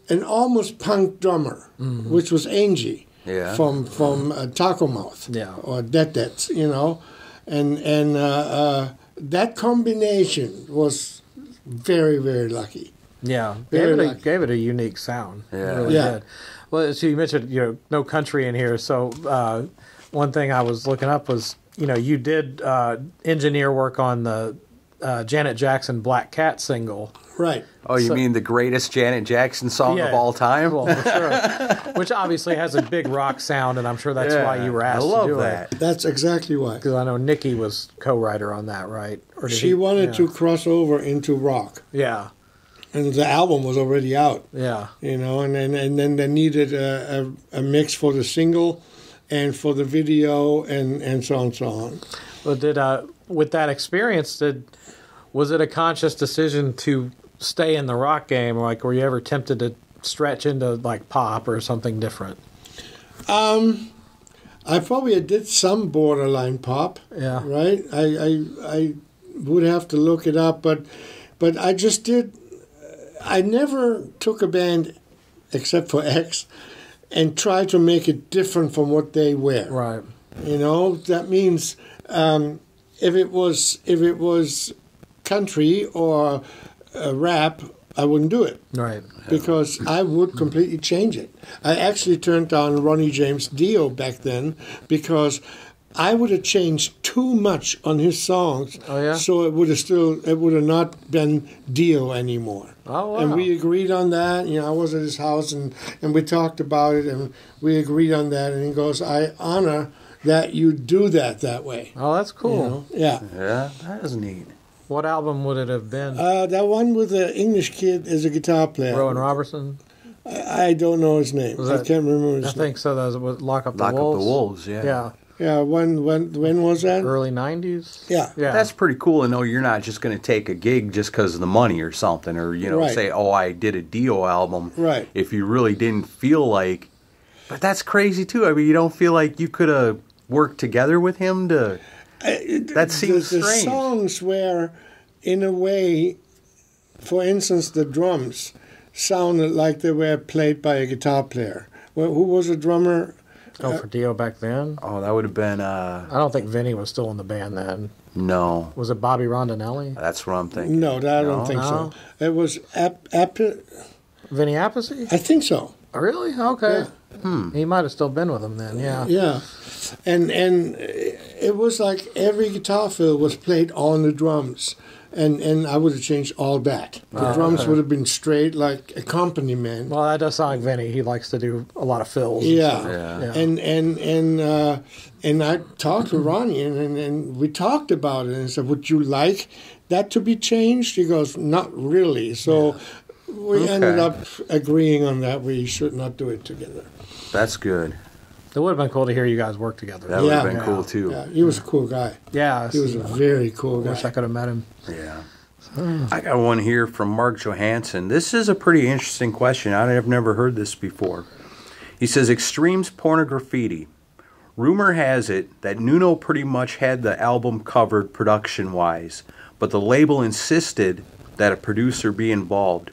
an almost punk drummer, which was Angie Yeah. from from uh, Taco Mouth, Yeah. or Det Det, you know, and and uh, uh, that combination was very very lucky. Yeah, Very gave it, a, gave it a unique sound. It Yeah. really Yeah. did. Well, so you mentioned you know no country in here. So uh, one thing I was looking up was you know you did uh, engineer work on the uh, Janet Jackson Black Cat single. Right. Oh, you So- mean the greatest Janet Jackson song of all time? Well, for sure. Which obviously has a big rock sound, and I'm sure that's why you were asked I love to do that. That's exactly why. Because I know Nikki was co-writer on that, right? Or She he- wanted yeah. to cross over into rock, Yeah, and the album was already out, yeah, you know, and then and then they needed a, a, a mix for the single, and for the video, and and so on and so on. Well, did uh, with that experience, did was it a conscious decision to stay in the rock game? Like, were you ever tempted to stretch into like pop or something different? Um, I probably did some borderline pop. Yeah. Right. I I I would have to look it up, but but I just did. I never took a band, except for X, and tried to make it different from what they were. Right. You know that means um, if it was if it was country or uh, rap, I wouldn't do it Right. because I would completely change it. I actually turned down Ronnie James Dio back then because I would have changed too much on his songs. Oh, yeah? So it would have still it would have not been Dio anymore. Oh, And we agreed on that. You know, I was at his house and and we talked about it and we agreed on that. And he goes, "I honor that you do that that way." Oh, that's cool. You know? Yeah. Yeah, that is neat. What album would it have been? Uh, that one with the English kid is a guitar player. Rowan Robertson. I, I don't know his name. Was I can't remember his I name. I think so. That was Lock Up the Lock Wolves. up the wolves. Yeah. Yeah. Yeah, when when when was that? Early '90s. Yeah. Yeah. That's pretty cool to know you're not just going to take a gig just because of the money or something, or you know, Right. say, "Oh, I did a Dio album." Right. If you really didn't feel like, but that's crazy too. I mean, you don't feel like you could have worked together with him to. That seems the, the strange. songs were, in a way, for instance, the drums sounded like they were played by a guitar player. Well, who was a drummer? Oh, for Dio back then? Oh, that would have been uh I don't think Vinny was still in the band then. no. Was it Bobby Rondinelli? That's what I'm thinking. No, that, I No? don't think No? so. It was Ap, Ap, Vinny Appice? I think so. Really? Okay. He might have still been with him then, yeah. Yeah, and and it was like every guitar fill was played on the drums, and and I would have changed all that. The drums would have been straight like accompaniment. Well, that does sound like Vinny. He likes to do a lot of fills. Yeah. Yeah. Yeah. and and and uh, and I talked to Ronnie, and, and and we talked about it, and I said, "Would you like that to be changed?" He goes, "Not really." So. We ended up agreeing on that we should not do it together. That's good. It would have been cool to hear you guys work together. That would have Yeah. been cool too. Yeah, he was a cool guy. yeah. He was a very cool I guy. wish I could have met him. Yeah. Hmm. I got one here from Mark Johansson. This is a pretty interesting question. I've never heard this before. He says Extremes Pornograffiti. Rumor has it that Nuno pretty much had the album covered production wise, but the label insisted that a producer be involved.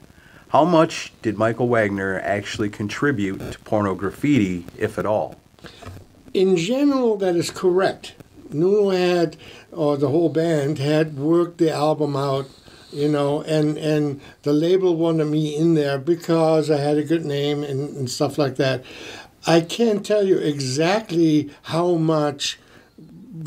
How much did Michael Wagener actually contribute to Pornograffiti, if at all? In general, that is correct. Nuno had, or the whole band had worked the album out, you know, and and the label wanted me in there because I had a good name and, and stuff like that. I can't tell you exactly how much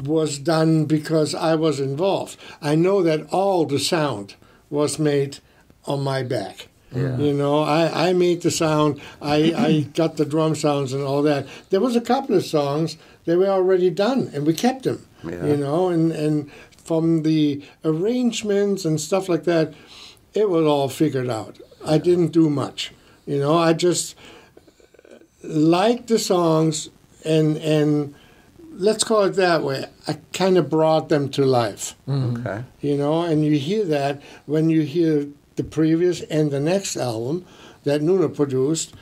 was done because I was involved. I know that all the sound was made on my back. You know, I, I made the sound, I, I got the drum sounds and all that. There was a couple of songs that were already done and we kept them. Yeah. You know, and, and from the arrangements and stuff like that, it was all figured out. I didn't do much. You know, I just liked the songs and and let's call it that way. I kind of brought them to life mm-hmm. Okay. you know, and you hear that when you hear the previous and the next album that Nuno produced,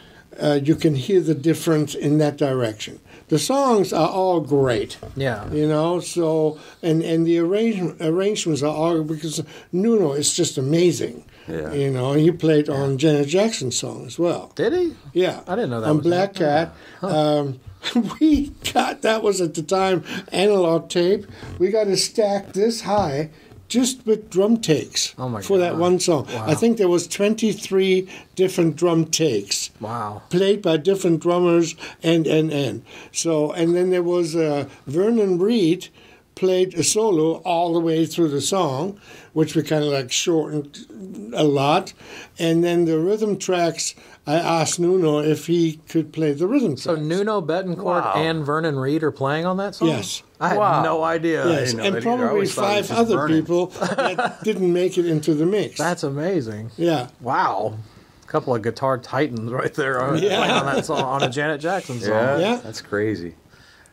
uh, you can hear the difference in that direction. The songs are all great, Yeah. you know, so, and, and the arrange, arrangements are all, because Nuno is just amazing. Yeah. You know, he played on Janet Jackson's song as well. Did he? Yeah, I didn't know that On was Black him. Cat, um, we got that was at the time analog tape. We got a stack this high, just with drum takes. Oh my For that one song, Wow. I think there was twenty three different drum takes Wow. played by different drummers and and and so and then there was uh, Vernon Reid played a solo all the way through the song which we kind of like shortened a lot and then the rhythm tracks I asked Nuno if he could play the rhythm So tracks. Nuno Bettencourt Wow. and Vernon Reid are playing on that song? Yes. I had no idea. yes, didn't know and that either. I probably always thought it was five other Vernon. people that didn't make it into the mix. That's amazing. yeah. Wow. A couple of guitar titans right there on, Yeah. on that song on a Janet Jackson song. Yeah, Yeah. that's crazy.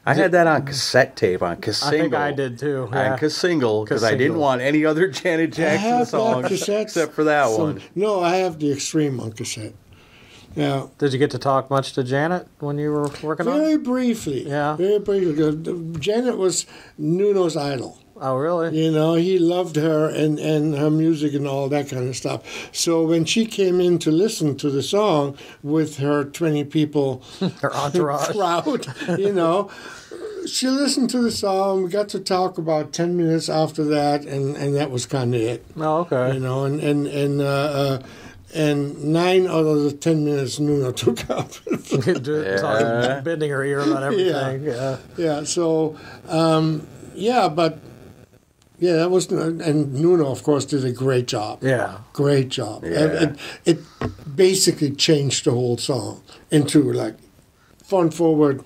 I had that on cassette tape on cassette. I think I did too. Yeah. On single because I didn't want any other Janet Jackson have song cassette. except for that some- one. No, I have the Extreme on cassette. Yeah. Did you get to talk much to Janet when you were working on Very briefly. Yeah. Very briefly. Janet was Nuno's idol. Oh, really? You know, he loved her and, and her music and all that kind of stuff. So when she came in to listen to the song with her 20 people Her entourage. crowd, you know, she listened to the song. We got to talk about 10 minutes after that, and, and that was kind of it. Oh, okay. You know, and, and, and, uh, uh, and nine out of the 10 minutes Nuno took up. Do- talking- bending her ear about everything. Yeah. Yeah. So, um, yeah, but yeah, that was and Nuno, of course, did a great job. Yeah. Great job. Yeah. And It, it basically changed the whole song into like fun forward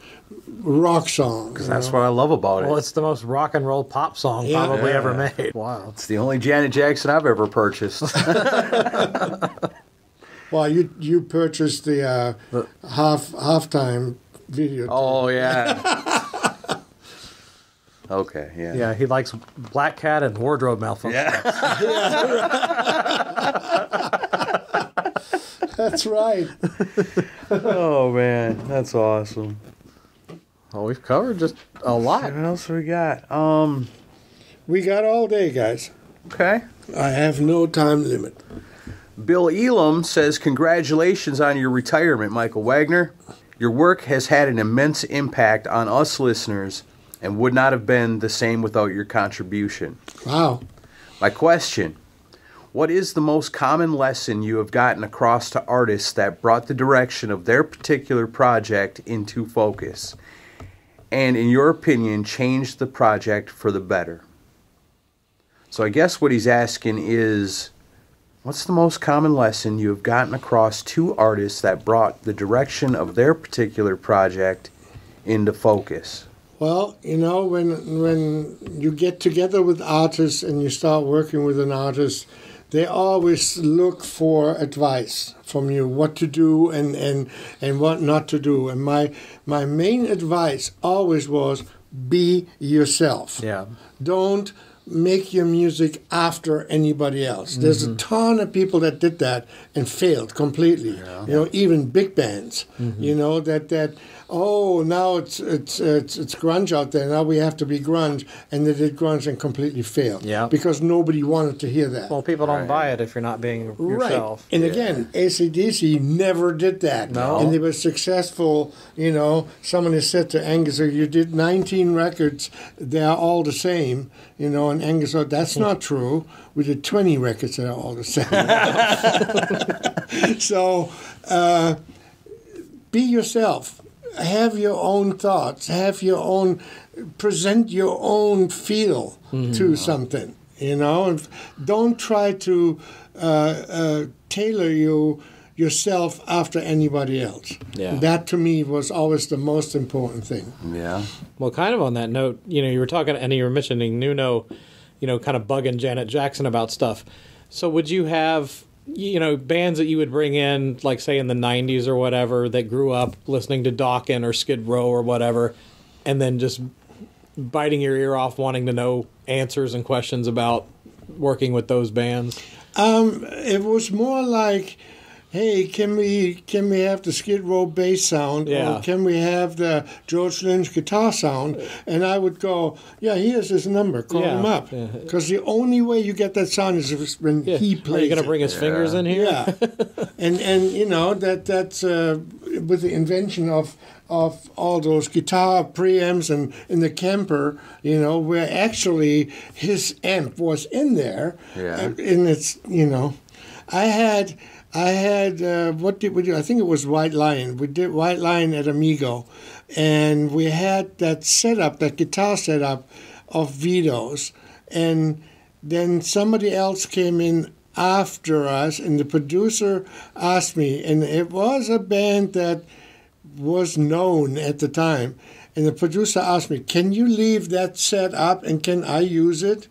rock song. Because That's know? what I love about it. Well, it's the most rock and roll pop song Yeah. probably Yeah. ever made. Wow. It's the only Janet Jackson I've ever purchased. Well, you you purchased the uh, half halftime video. oh yeah. okay, yeah. Yeah, he likes Black Cat and wardrobe malfunction. Yeah. That's right. Oh man, that's awesome. Well, we've covered just a lot. What else we got? Um, We got all day, guys. Okay. I have no time limit. Bill Elam says, Congratulations on your retirement, Michael Wagener. Your work has had an immense impact on us listeners and would not have been the same without your contribution. Wow. My question What is the most common lesson you have gotten across to artists that brought the direction of their particular project into focus? And, in your opinion, changed the project for the better? So, I guess what he's asking is What's the most common lesson you have gotten across to artists that brought the direction of their particular project into focus? Well, you know, when when you get together with artists and you start working with an artist, they always look for advice from you, what to do and, and, and what not to do. And my my main advice always was be yourself. Yeah. Don't make your music after anybody else. There's a mm-hmm. ton of people that did that and failed completely. Yeah. You know, even big bands. Mm-hmm. You know that that oh now it's it's it's it's grunge out there. Now we have to be grunge, and they did grunge and completely failed. Yeah. because nobody wanted to hear that. Well, people don't buy it if you're not being yourself. Right. And again, ACDC never did that. No. And they were successful. You know, someone has said to Angus, "Oh, you did 19 records, they are all the same. You know, and Angus said, that's not true. We did 20 records that are all the same. so uh, be yourself. Have your own thoughts. Have your own, present your own feel to something. You know, don't try to uh, uh, tailor you yourself after anybody else. Yeah. That to me was always the most important thing. Yeah. Well, kind of on that note, you know, you were talking, and you were mentioning Nuno, you know, kind of bugging Janet Jackson about stuff. So, would you have, you know, bands that you would bring in, like say in the '90s or whatever, that grew up listening to Dokken or Skid Row or whatever, and then just biting your ear off, wanting to know answers and questions about working with those bands? Um, it was more like, hey, can we can we have the Skid Row bass sound, Yeah. or can we have the George Lynch guitar sound? And I would go, yeah, here's his number, call Yeah. him up, Yeah. because the only way you get that sound is if- when Yeah. he Are plays. you going to it. bring his fingers in here? Yeah, and and you know that that's uh, with the invention of of all those guitar preamps and in the Kemper, you know, where actually his amp was in there, Yeah. and, and it's you know, I had. I had uh, what did we do? I think it was White Lion. We did White Lion at Amigo, and we had that setup, that guitar setup of Vito's, and then somebody else came in after us, and the producer asked me, and it was a band that was known at the time. And the producer asked me, "Can you leave that set up and can I use it?"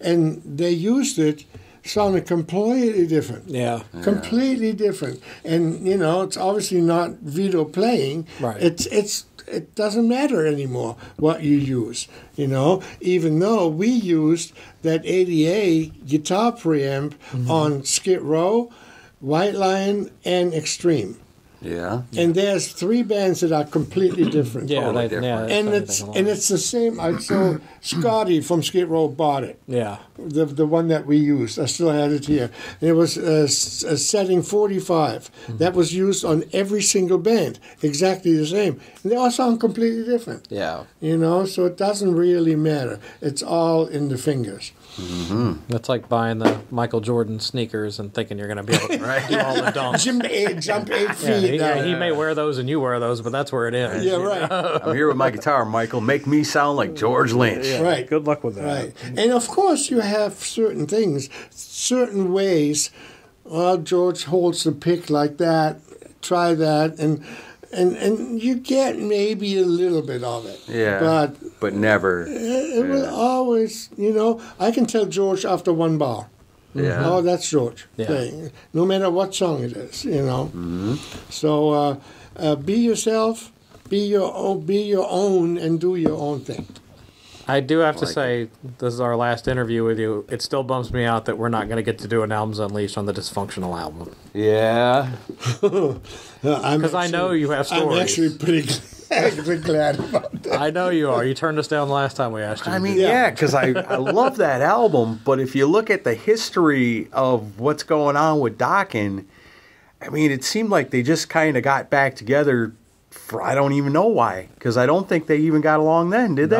And they used it. Sounded completely different. Yeah. Completely different. And you know, it's obviously not Vito playing. Right. It's it's it doesn't matter anymore what you use. You know, even though we used that ADA guitar preamp mm-hmm. on Skid Row, White Lion, and Extreme. Yeah. And there's three bands that are completely different. Yeah, Totally they- yeah, different. that's And it's and it's the same. I so Scotty from Skid Row bought it yeah. the the one that we used. I still had it here. And it was a, s- a setting 45 mm-hmm. that was used on every single band, exactly the same. And they all sound completely different. Yeah. You know, so it doesn't really matter. It's all in the fingers. Mm-hmm. That's like buying the Michael Jordan sneakers and thinking you're going to be able to do all the dunks. Jump eight, jump eight Yeah, feet. he, down. he may wear those and you wear those, but that's where it ends. yeah, right. I'm here with my guitar, Michael. Make me sound like George Lynch. Right. Good luck with that. Right. And of course, you have certain things, certain ways. Well, George holds the pick like that. Try that, and and and you get maybe a little bit of it. Yeah. But But never. it will always, you know, I can tell George after one bar. Yeah. Oh, that's George Yeah. playing. No matter what song it is, you know. So uh, uh, be yourself, be your own, be your own, and do your own thing. I do have to say, this is our last interview with you. It still bums me out that we're not going to get to do an Albums Unleashed on the Dysfunctional album. Yeah. Because I know you have stories. I'm actually pretty. I'm glad about that. I know you are. You turned us down last time we asked you. I mean, do that. yeah, because I, I love that album, but if you look at the history of what's going on with Dokken, I mean, it seemed like they just kind of got back together for I don't even know why, because I don't think they even got along then, did they?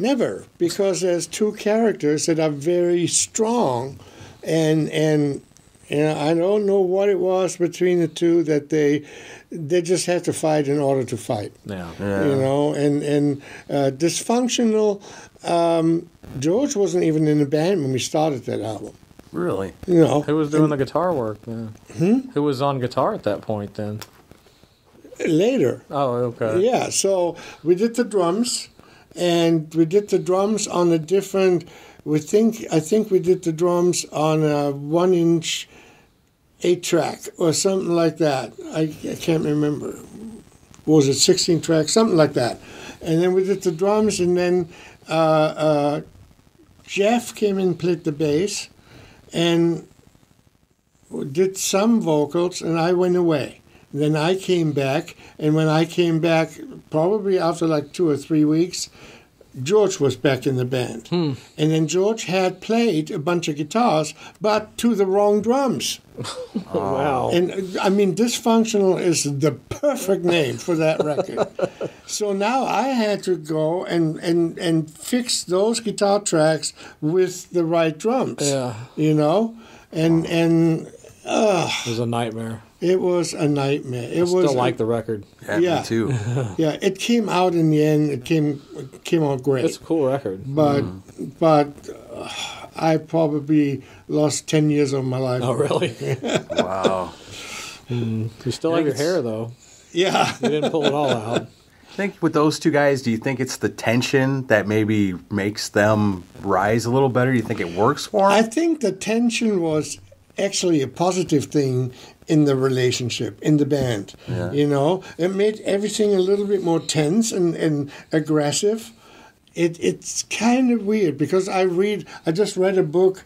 No. Never, because there's two characters that are very strong, and and and I don't know what it was between the two that they they just had to fight in order to fight. Yeah. You know, and and uh, dysfunctional. Um, George wasn't even in the band when we started that album. Really? You know, Who was doing the guitar work? Yeah. Hmm? Who was on guitar at that point then? later. Oh, okay. Yeah, so we did the drums, and we did the drums on a different. We think I think we did the drums on a one-inch eight track or something like that. I, I can't remember. Was it sixteen track? Something like that. And then we did the drums, and then uh, uh, Jeff came and played the bass, and did some vocals, and I went away. Then I came back, and when I came back, probably after like two or three weeks, George was back in the band. And then George had played a bunch of guitars, but to the wrong drums. Wow. And uh, I mean, dysfunctional is the perfect name for that record. so now I had to go and, and, and fix those guitar tracks with the right drums. Yeah. You know? And, and It was a nightmare. It was a nightmare. It I was still like the record. Yeah, Yeah. me too. yeah. It came out in the end. It came it came out great. It's a cool record. but but uh, I probably lost ten years of my life. Oh, really? wow. you still have your hair, though. Yeah. You didn't pull it all out. I think with those two guys, do you think it's the tension that maybe makes them rise a little better? Do you think it works for them? I think the tension was actually a positive thing in the relationship, in the band. You know, it made everything a little bit more tense and, and aggressive. It, it's kind of weird because I read, I just read a book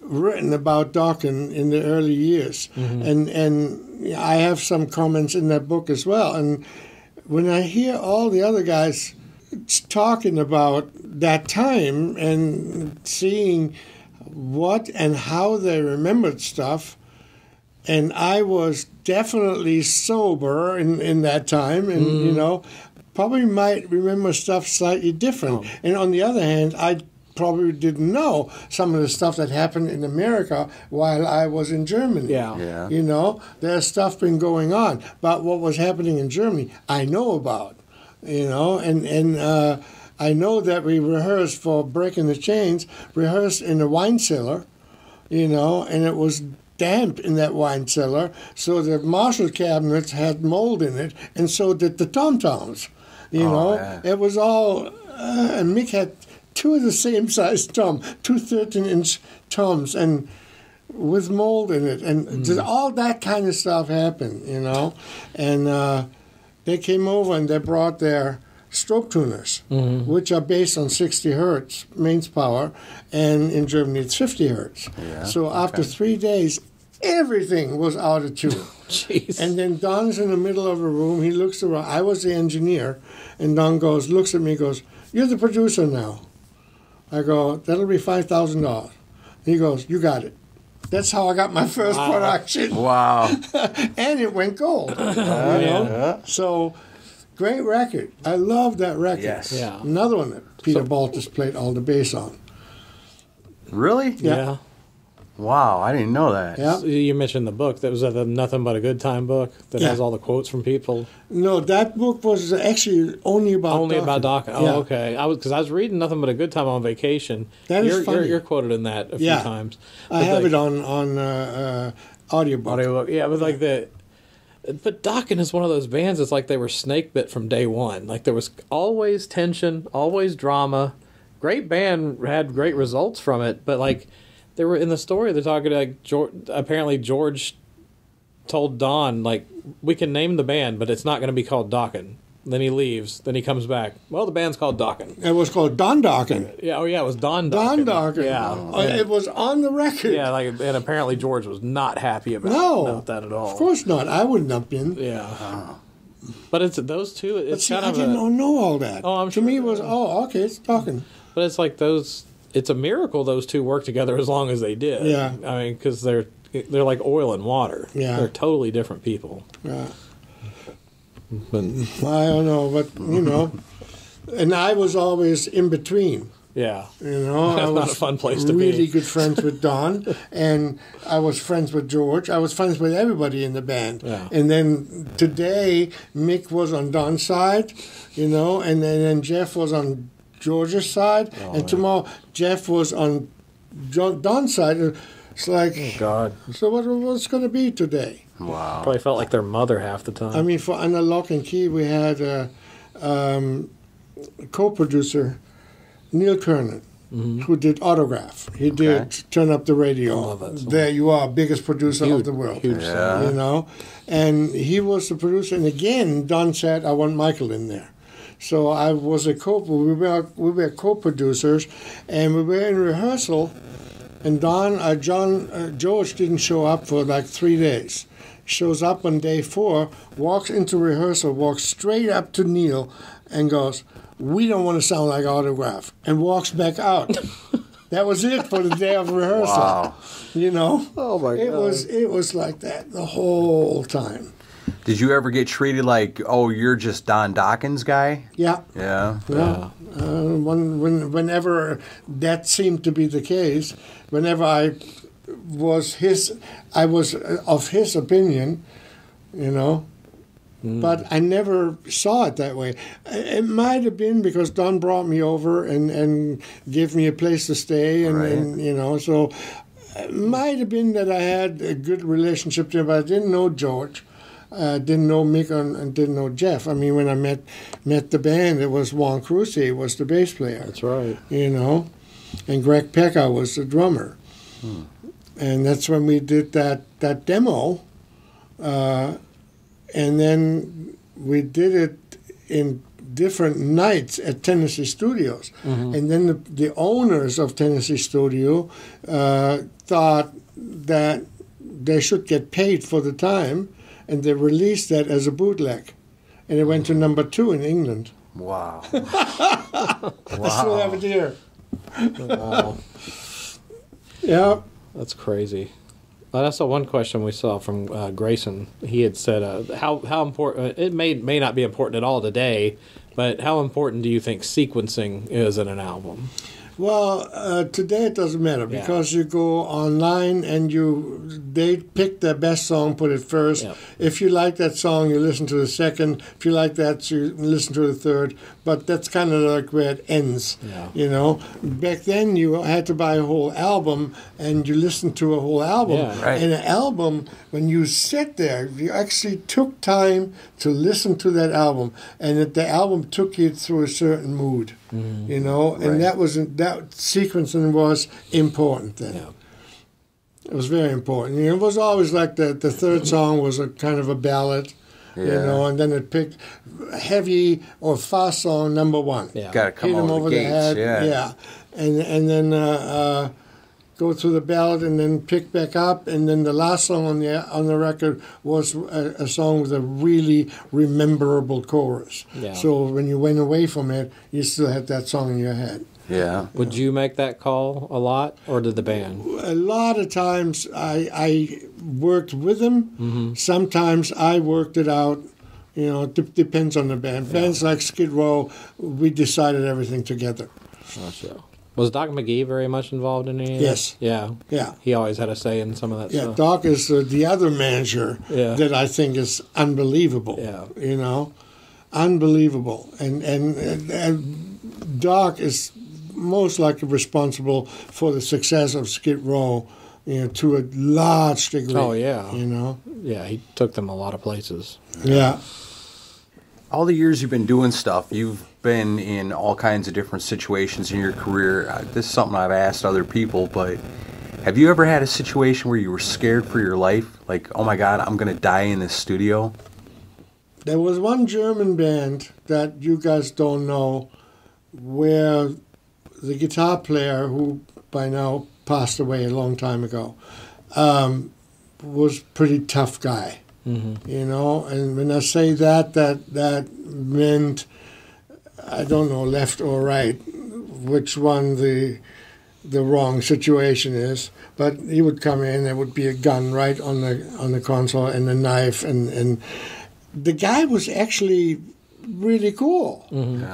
written about Dokken in the early years, mm-hmm. and and I have some comments in that book as well. And when I hear all the other guys talking about that time and seeing what and how they remembered stuff, and I was definitely sober in, in that time, and you know, probably might remember stuff slightly different. And on the other hand, I probably didn't know some of the stuff that happened in America while I was in Germany. Yeah. Yeah. You know, there's stuff been going on, but what was happening in Germany, I know about. You know, and and uh, I know that we rehearsed for Breaking the Chains, rehearsed in a wine cellar, you know, and it was damp in that wine cellar, so the Marshall cabinets had mold in it, and so did the tom toms. You know, yeah. it was all, uh, and Mick had two of the same size tom, two 13 inch toms, and with mold in it, and just all that kind of stuff happened, you know, and uh, they came over and they brought their strobe tuners, which are based on 60 hertz mains power, and in Germany it's 50 hertz. Yeah, so after three days, everything was out of tune. Oh, jeez. And then Don's in the middle of a room. He looks around. I was the engineer, and Don goes, looks at me, goes, "You're the producer now." I go, "That'll be five thousand dollars." He goes, "You got it." That's how I got my first production, wow. and it went gold. you know? So, great record. I love that record. Yes. Yeah. Another one that Peter Baltes played all the bass on. Really? yeah. Wow, I didn't know that. Yeah. You mentioned the book. That was the Nothing But a Good Time book that Yeah. has all the quotes from people. No, that book was actually only about Only about Dokken. Doc. Oh, Yeah. okay. I was because I was reading Nothing But a Good Time on vacation. That is you're, You're, funny. you're quoted in that a Yeah. few times. I have like, it on on uh, uh, audiobook. audiobook. Yeah, but like the. But Dokken is one of those bands. It's like they were snake bit from day one. Like there was always tension, always drama. Great band had great results from it, but like they were in the story. They're talking like George, apparently George told Don like we can name the band, but it's not going to be called Dokken. Then he leaves. Then he comes back. Well, the band's called Dokken. It was called Don Dokken. Yeah. Oh yeah, it was Don. Don Dokken. Dawkins. Yeah. Uh, it was on the record. Yeah, like and apparently George was not happy about, No. about that at all. Of course not. I wouldn't have been. Yeah. But it's those two. But It's see, kind I of didn't a, know all that. Oh, I'm sure. to me, it was oh, okay, it's talking. but it's like those. It's a miracle those two work together as long as they did. Yeah. I mean, because they're they're like oil and water. Yeah. They're totally different people. Yeah. But I don't know, but you know, and I was always in between. yeah. You know, That's I not a fun place to really be. Really good friends with Don, and I was friends with George. I was friends with everybody in the band. Yeah. And then today, Mick was on Don's side, you know, and then, then Jeff was on George's side, Oh, and tomorrow Jeff was on John, Don's side. It's like, God. so what what's going to be today? Wow. Probably felt like their mother half the time. I mean, for Under Lock and Key, we had a um, co-producer, Neil Kernon, who did Autograph. He did Turn Up the Radio. love that song. There you are, biggest producer Huge- of the world. huge Yeah. You know, and he was the producer. And again, Don said, "I want Michael in there." So I was a co. We were we were co-producers, and we were in rehearsal. And Don, uh, John, uh, George didn't show up for like three days. Shows up on day four, walks into rehearsal, walks straight up to Neil, and goes, "We don't want to sound like Autograph," and walks back out. that was it for the day of rehearsal. Wow. You know, Oh, my it God. was it was like that the whole time. Did you ever get treated like, oh, you're just Don Dokken's guy? Yeah. Yeah. Yeah. Uh, when, when, whenever that seemed to be the case, whenever I was his, I was uh, of his opinion, you know. But I never saw it that way. It might have been because Don brought me over and, and gave me a place to stay, and, Right. and you know, so it might have been that I had a good relationship there, but I didn't know George. Uh, didn't know Mick and, didn't know Jeff. I mean, when I met met the band, it was Juan Croucier was the bass player. That's right. You know, and Greg Pecka was the drummer. And that's when we did that that demo, uh, and then we did it in different nights at Tennessee Studios. And then the, the owners of Tennessee Studio uh, thought that they should get paid for the time, and they released that as a bootleg. And it went to number two in England. Wow. I still have it here. Wow. Yeah. That's crazy. Uh, that's the one question we saw from uh, Grayson. He had said, uh, "How how important? It may may not be important at all today, but how important do you think sequencing is in an album?" Well, uh, today it doesn't matter Yeah. because you go online and you they pick their best song, put it first. Yep. If you like that song, you listen to the second. If you like that, you listen to the third. But that's kind of like where it ends. Yeah. You know, back then you had to buy a whole album and you listened to a whole album. Yeah. Right. And an album, when you sit there, you actually took time to listen to that album, and that the album took you through a certain mood. You know, and Right. that was that sequencing was important then. Yeah. It was very important. You know, it was always like the the third song was a kind of a ballad. You know, and then it picked heavy or fast song number one. Yeah. Got to come Hit 'em over, over the the head. yeah. yeah, and and then uh, uh, go through the ballad and then pick back up, and then the last song on the on the record was a, a song with a really rememberable chorus. Yeah. So when you went away from it, you still had that song in your head. Yeah. Would you make that call a lot, or did the band? a lot of times I, I worked with them. Sometimes I worked it out. You know, it de- depends on the band. Bands like Skid Row, we decided everything together. Gotcha. Was Doc McGhee very much involved in any? of Yes. that? Yeah. Yeah. He always had a say in some of that stuff. Yeah, stuff. Doc is uh, the other manager Yeah. that I think is unbelievable. Yeah. You know, unbelievable. And, and, and, and Doc is most likely responsible for the success of Skid Row, you know, to a large degree. Oh, yeah. You know? Yeah, he took them a lot of places. Yeah. all the years you've been doing stuff, you've been in all kinds of different situations in your career. Uh, this is something I've asked other people, but have you ever had a situation where you were scared for your life? Like, oh my God, I'm going to die in this studio? There was one German band that you guys don't know where the guitar player, who by now passed away a long time ago, um, was pretty tough guy. You know, and when I say that, that that meant I don't know left or right, which one the the wrong situation is. But he would come in, there would be a gun right on the on the console and a knife, and and the guy was actually really cool.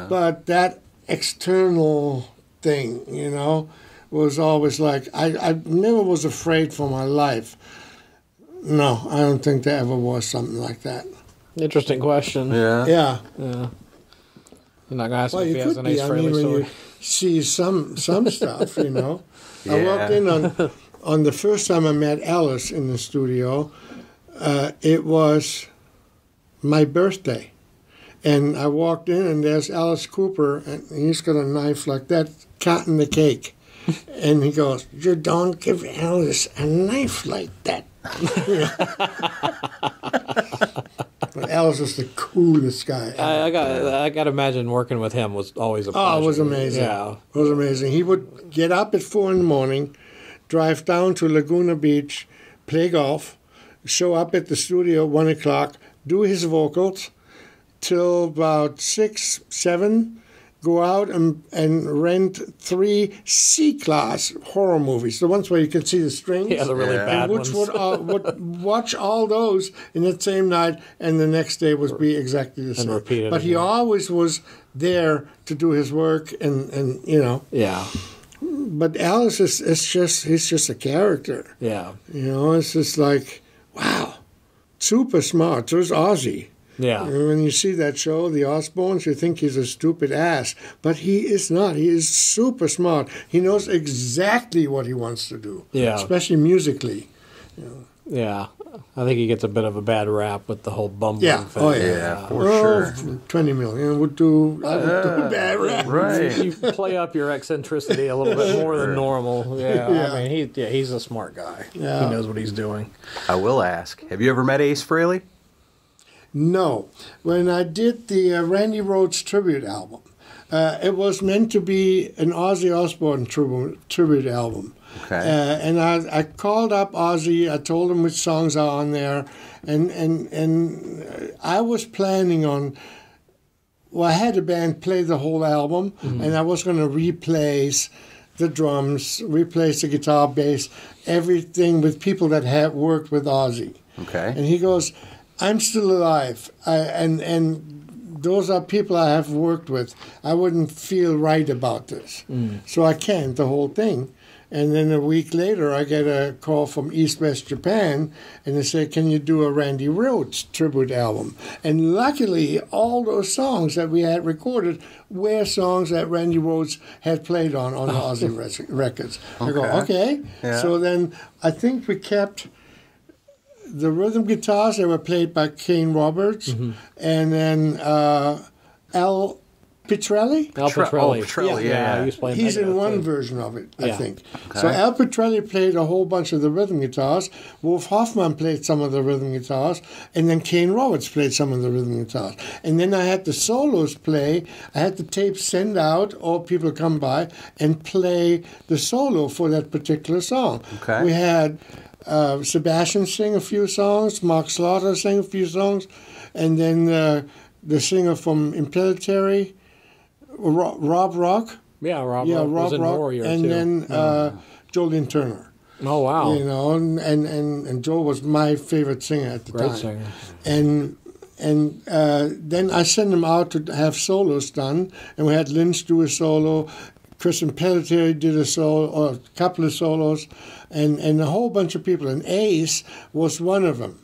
But that external thing, you know, was always like I, I never was afraid for my life. No, I don't think there ever was something like that. Interesting question. Yeah. Yeah. Yeah. You're not gonna ask Well, him if you he has could an Ace be. I Frehley mean, when story. you see some some stuff, you know. I walked in on on the first time I met Alice in the studio. Uh, it was my birthday, and I walked in and there's Alice Cooper, and he's got a knife like that, cutting the cake, and he goes, "You don't give Alice a knife like that." but Alice was the coolest guy. I, I got I got to imagine working with him was always a pleasure. Oh, it was amazing. Yeah. It was amazing. He would get up at four in the morning, drive down to Laguna Beach, play golf, show up at the studio one o'clock, do his vocals till about six, seven, go out and, and rent three C class horror movies, the ones where you can see the strings. Yeah, the really Yeah. bad and which ones. would, uh, would watch all those in that same night, and the next day would be exactly the same. repeat it but he again. always was there to do his work, and, and you know. yeah. But Alice is, is just he's just a character, Yeah. you know. It's just like wow, super smart. So is Ozzy. Yeah. And when you see that show, The Osbournes, you think he's a stupid ass, but he is not. He is super smart. He knows exactly what he wants to do. Yeah. especially musically. Yeah. I think he gets a bit of a bad rap with the whole bumbling Yeah. thing. Oh, yeah. Yeah, uh, for Oh, sure. Twenty million would do. I would do uh, bad rap. Right. you play up your eccentricity a little bit more than normal. Yeah, Yeah. I mean, he yeah, he's a smart guy. Yeah. He knows what he's doing. I will ask. Have you ever met Ace Frehley? No. When I did the uh, Randy Rhoads tribute album, uh, it was meant to be an Ozzy Osbourne tribute, tribute album. Okay. Uh, and I, I called up Ozzy. I told him which songs are on there, and and and I was planning on. Well, I had the band play the whole album, and I was going to replace the drums, replace the guitar, bass, everything with people that had worked with Ozzy. Okay. And he goes, "I'm still alive, I, and and those are people I have worked with. I wouldn't feel right about this, mm. so I can't the whole thing." And then a week later, I get a call from East West Japan, and they say, "Can you do a Randy Rhoads tribute album?" And luckily, all those songs that we had recorded were songs that Randy Rhoads had played on on the Ozzy rec- records. I go, Okay. "Okay." Yeah. So then I think we kept the rhythm guitars they were played by Kane Roberts, Mm-hmm. and then uh, Al Pitrelli. Al Tre- Petrelli. oh, Petrelli, yeah. he was playing He's in one too. version of it, I Yeah. think. So Al Pitrelli played a whole bunch of the rhythm guitars. Wolf Hoffmann played some of the rhythm guitars, and then Kane Roberts played some of the rhythm guitars. And then I had the solos play. I had the tape send out, or people come by and play the solo for that particular song. Okay. We had uh, Sebastian sing a few songs, Mark Slaughter sang a few songs, and then uh, the singer from Impellitteri, Ro- Rob Rock. Yeah, Rob, Yeah, Rob Rob was in Rock, Warrior and too. then uh, Joe Lynn Turner. oh wow, You know, and, and and and Joel was my favorite singer at the great time. singer. And and uh, then I sent them out to have solos done, and we had Lynch do a solo. Kristen Pelletier did a solo, or a couple of solos, and, and a whole bunch of people. And Ace was one of them.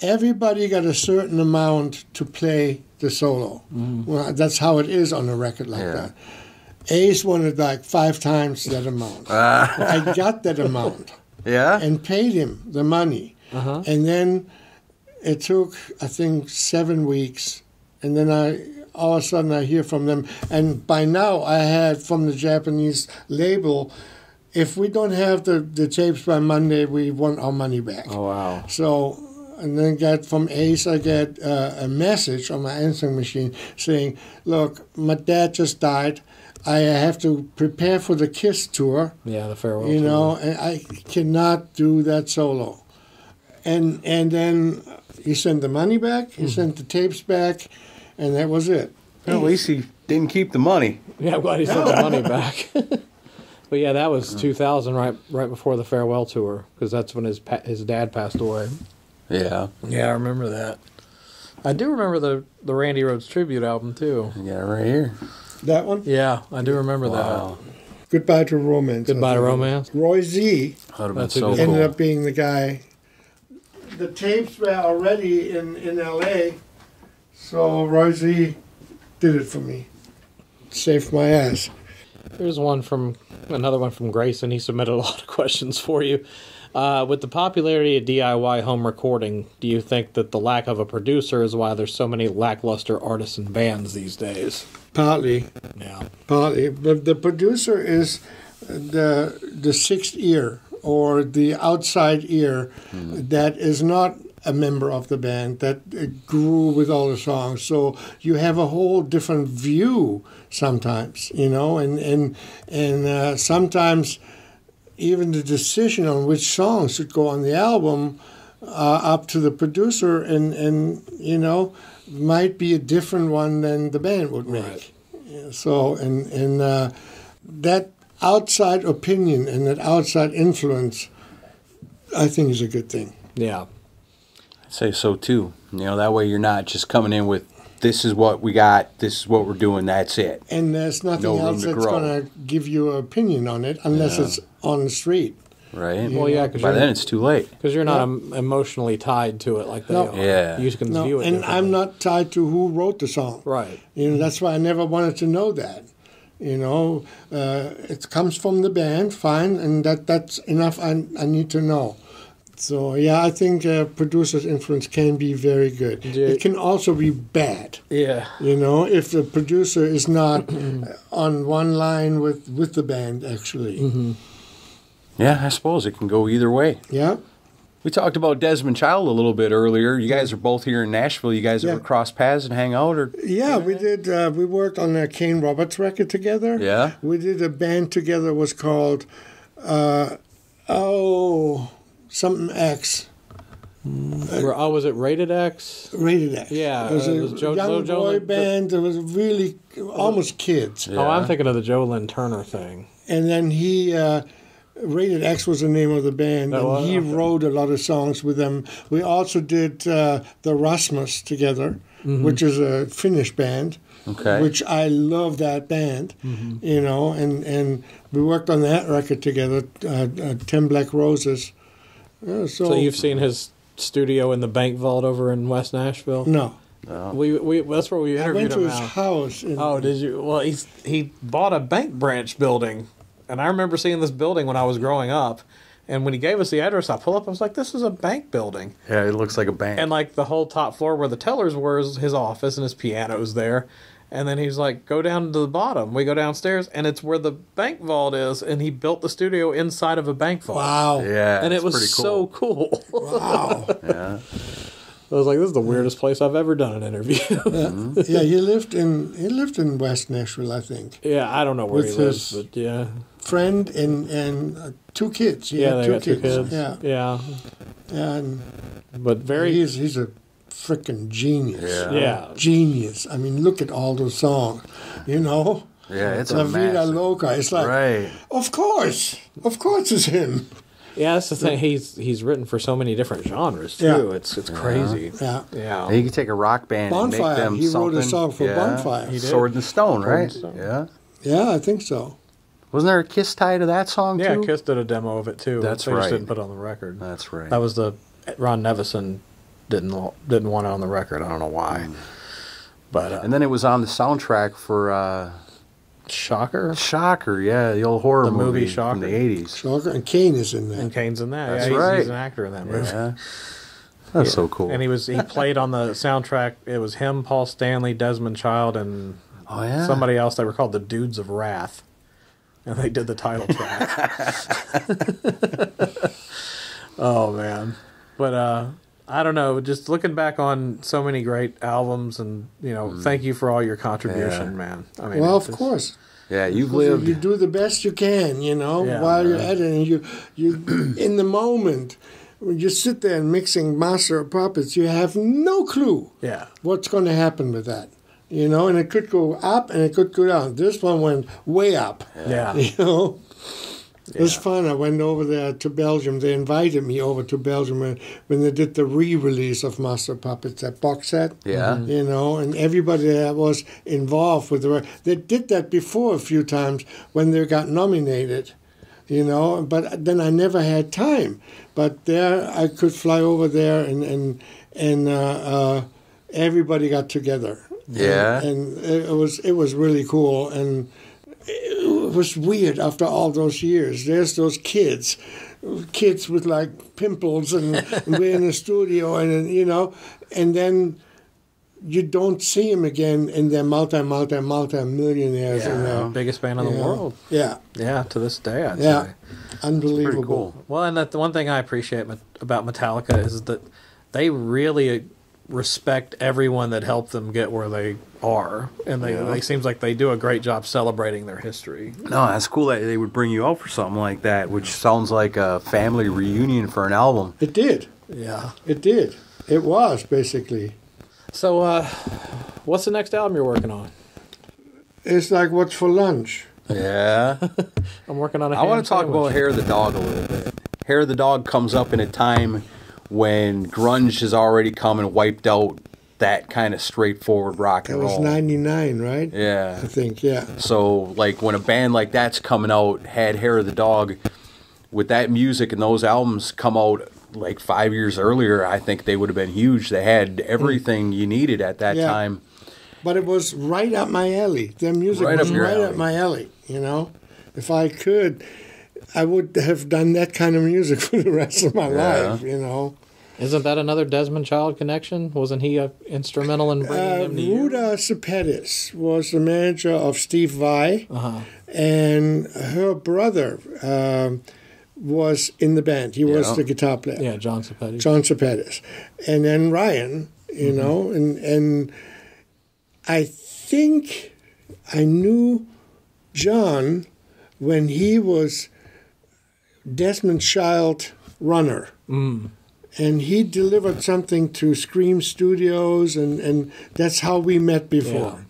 Everybody got a certain amount to play the solo. Mm-hmm. Well, that's how it is on a record like Yeah. that. Ace wanted like five times that amount. Ah. I got that amount Yeah. and paid him the money. Uh-huh. And then it took, I think, seven weeks. And then I, all of a sudden, I hear from them. And by now, I had from the Japanese label, if we don't have the, the tapes by Monday, we want our money back. Oh wow, So, and then get from Ace, I get uh, a message on my answering machine saying, "Look, my dad just died. I have to prepare for the Kiss tour. yeah, the farewell. You tour. know, and I cannot do that solo." and and then he sent the money back. He sent the tapes back, and that was it. Well, at least he didn't keep the money. Yeah, I'm glad he sent the money back. but yeah, that was 2000, right, right before the farewell tour, because that's when his pa- his dad passed away. Yeah. Yeah, I remember that. I do remember the the Randy Rhoads tribute album too. Yeah, right here. That one. Yeah, I do remember that. Wow. Goodbye to romance. Goodbye to romance. Roy Z That would have been That's a so good- cool. ended up being the guy. The tapes were already in in L.A., so Roy Z did it for me. Saved my ass. Here's one from another one from Grayson. He submitted a lot of questions for you. Uh, with the popularity of DIY home recording, do you think that the lack of a producer is why there's so many lackluster artists and bands these days? Partly, Yeah. partly. But the producer is the the sixth ear or the outside ear that is not a member of the band that grew with all the songs. So you have a whole different view sometimes, you know, and and and uh, sometimes even the decision on which songs should go on the album uh, up to the producer and and you know might be a different one than the band would make. Right. So and and uh, that outside opinion and that outside influence, I think, is a good thing. Yeah. I'd say so too. You know, that way you're not just coming in with this is what we got, this is what we're doing, that's it. And there's nothing No else to that's going to give you an opinion on it unless Yeah. it's on the street. Right? Well, yeah, because By then it's too late. cause you're not em- emotionally tied to it like they No. are. Yeah. You can No, view it. and. I'm not tied to who wrote the song. Right. You know, that's why I never wanted to know that. You know, uh, it comes from the band, fine, and that that's enough. I, I need to know. So yeah, I think uh, producer's influence can be very good. Yeah. It can also be bad. Yeah. You know, if the producer is not on one line with with the band, actually. Yeah, I suppose it can go either way. Yeah. We talked about Desmond Child a little bit earlier. You guys are both here in Nashville. You guys Yeah. ever cross paths and hang out or Yeah, we did. Uh, we worked on a Kane Roberts record together. Yeah. we did a band together. It was called, uh, oh, something X, Were- oh, was it Rated X? rated X. Yeah, it was uh, a it was Jo- young Jo- Jo- boy Jo- band. It was really almost kids. Oh, I'm thinking of the Joe Lynn Turner thing. And then he. Uh, Rated X was the name of the band, Oh, and wow, he okay. wrote a lot of songs with them. We also did uh, the Rasmus together, Mm-hmm. which is a Finnish band. Okay. which I love that band, Mm-hmm. you know, and, and we worked on that record together, uh, uh, Ten Black Roses. Yeah, so, So you've seen his studio in the bank vault over in West Nashville? no, We, we that's where we I interviewed went to him his out. house. In, Oh, did you? Well, he's he bought a bank branch building, and I remember seeing this building when I was growing up. And when he gave us the address, I pull up. I was like, "This is a bank building." Yeah, it looks like a bank. And like the whole top floor where the tellers were is his office, and his piano's there. And then he's like, "Go down to the bottom." We go downstairs, and it's where the bank vault is. And he built the studio inside of a bank vault. wow, yeah, And it was pretty so cool. cool. wow. Yeah. I was like, "This is the weirdest place I've ever done an interview." yeah, yeah, he lived in he lived in West Nashville, I think. yeah, I don't know where With he lives, but yeah, Friend and and uh, two kids. He yeah, had they two got two kids. Yeah, yeah, yeah, and but very he's he's a freaking genius. Yeah. yeah. Genius. I mean, look at all those songs. You know, Yeah, it's La a Vida massive. Loca. It's like, Right. of course, of course, it's him. Yeah, that's the thing. He's he's written for so many different genres too. Yeah. It's it's crazy. Yeah. Yeah. You could take a rock band and make Bonfire. them He wrote a something. song for yeah. Bonfire. He did. Sword and Stone, Sword right? and Stone. Yeah. Yeah, I think so. Wasn't there a Kiss tie to that song Yeah, too? Kiss did a demo of it too. That's they right. just didn't put it on the record. That's right. That was the Ron Nevison didn't didn't want it on the record. I don't know why. But uh, and then it was on the soundtrack for uh, Shocker Shocker. Yeah, the old horror The movie movie, Shocker. from the eighties. Shocker and Kane is in that. and Kane's in that. That's yeah, he's, right. he's an actor in that movie. Yeah. That's Yeah. so cool. And he was he played on the soundtrack. It was him, Paul Stanley, Desmond Child, and oh yeah. somebody else. They were called the Dudes of Wrath, and they did the title track. oh man, but uh, I don't know. Just looking back on so many great albums, and you know, mm. thank you for all your contribution, Yeah. man. I mean, well, of it's- course. Yeah, you've lived. You do the best you can, you know, Yeah. while you're at it, and you, you, in the moment, when you sit there and mixing Master of Puppets, you have no clue Yeah. what's going to happen with that. You know, and it could go up and it could go down. This one went way up. Yeah. You know, it was fun. I went over there to Belgium. They invited me over to Belgium when, when they did the re-release of Master Puppets, that box set. Yeah. Mm-hmm. You know, and everybody that was involved with the. They did that before a few times when they got nominated. You know, but then I never had time. But there, I could fly over there, and and and uh, uh, everybody got together. Yeah. and, and it was it was really cool and it was weird after all those years. There's those kids, kids with like pimples, and, and we're in the studio, and you know, and then you don't see them again, and they're multi, multi, multi millionaires. Yeah. you know. Biggest band in the know. world. Yeah, Yeah, to this day, I'd yeah, say. unbelievable. Cool. Well, and that the one thing I appreciate about Metallica is that they really respect everyone that helped them get where they are, and they, they seems like they do a great job celebrating their history. No, that's cool that they would bring you out for something like that, which sounds like a family reunion for an album. It did. Yeah. It did. It was basically. So, uh, what's the next album you're working on? It's like what's for lunch. Yeah. I'm working on a. I want to talk sandwich. about Hair of the Dog a little bit. Hair of the Dog comes up in a time when grunge has already come and wiped out that kind of straightforward rock That and was '99, right? Yeah. I think. Yeah. So, like, when a band like that's coming out, had Hair of the Dog, with that music and those albums come out like five years earlier, I think they would have been huge. They had mm. everything you needed at that Yeah. time. But it was right up my alley. Their music Right was up right alley. up my alley. You know, if I could, I would have done that kind of music for the rest of my Yeah. life. You know, Isn't that another Desmond Child connection? Wasn't he uh, instrumental in bringing uh, him to you? Ruta Sepetys was the manager of Steve Vai, Uh-huh. and her brother um, was in the band. He was the guitar player. Yeah, John Sepetys. John Sepetys, and then Ryan, you Mm-hmm. know, and and I think I knew John when he was Desmond Child runner. Mm. And he delivered something to Scream Studios, and, and that's how we met before.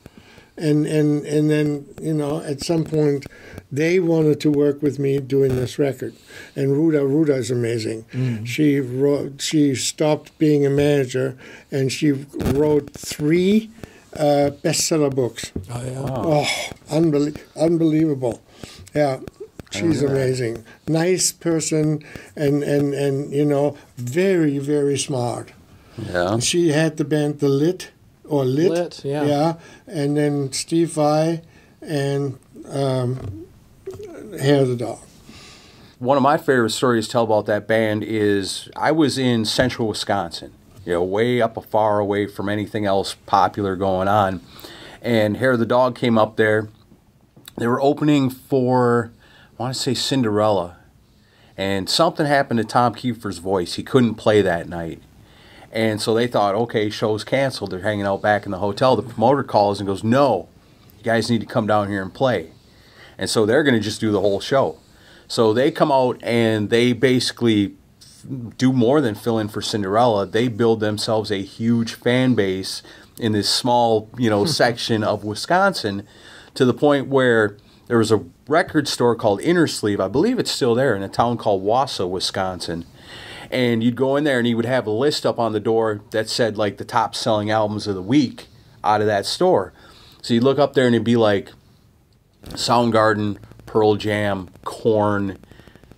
And, and and then you know at some point they wanted to work with me doing this record, and Ruta Ruta is amazing. She wrote she stopped being a manager, and she wrote three uh, bestseller books. Oh yeah. Oh, unbelie- unbelievable. Yeah. She's amazing. Nice person and, and, and you know, very, very smart. Yeah. She had the band The Lit or Lit. Lit, yeah. Yeah. And then Steve Vai and um, Hair of the Dog. One of my favorite stories to tell about that band is I was in central Wisconsin, you know, way up a far away from anything else popular going on. And Hair of the Dog came up there. They were opening for, I want to say Cinderella. And something happened to Tom Keifer's voice. He couldn't play that night. And so they thought, okay, show's canceled. They're hanging out back in the hotel. The promoter calls and goes, no, you guys need to come down here and play. And so they're going to just do the whole show. So they come out and they basically do more than fill in for Cinderella. They build themselves a huge fan base in this small, you know, section of Wisconsin to the point where there was a record store called Inner Sleeve. I believe it's still there in a town called Wausau, Wisconsin. And you'd go in there and he would have a list up on the door that said like the top selling albums of the week out of that store. So you'd look up there and it'd be like Soundgarden, Pearl Jam, Korn,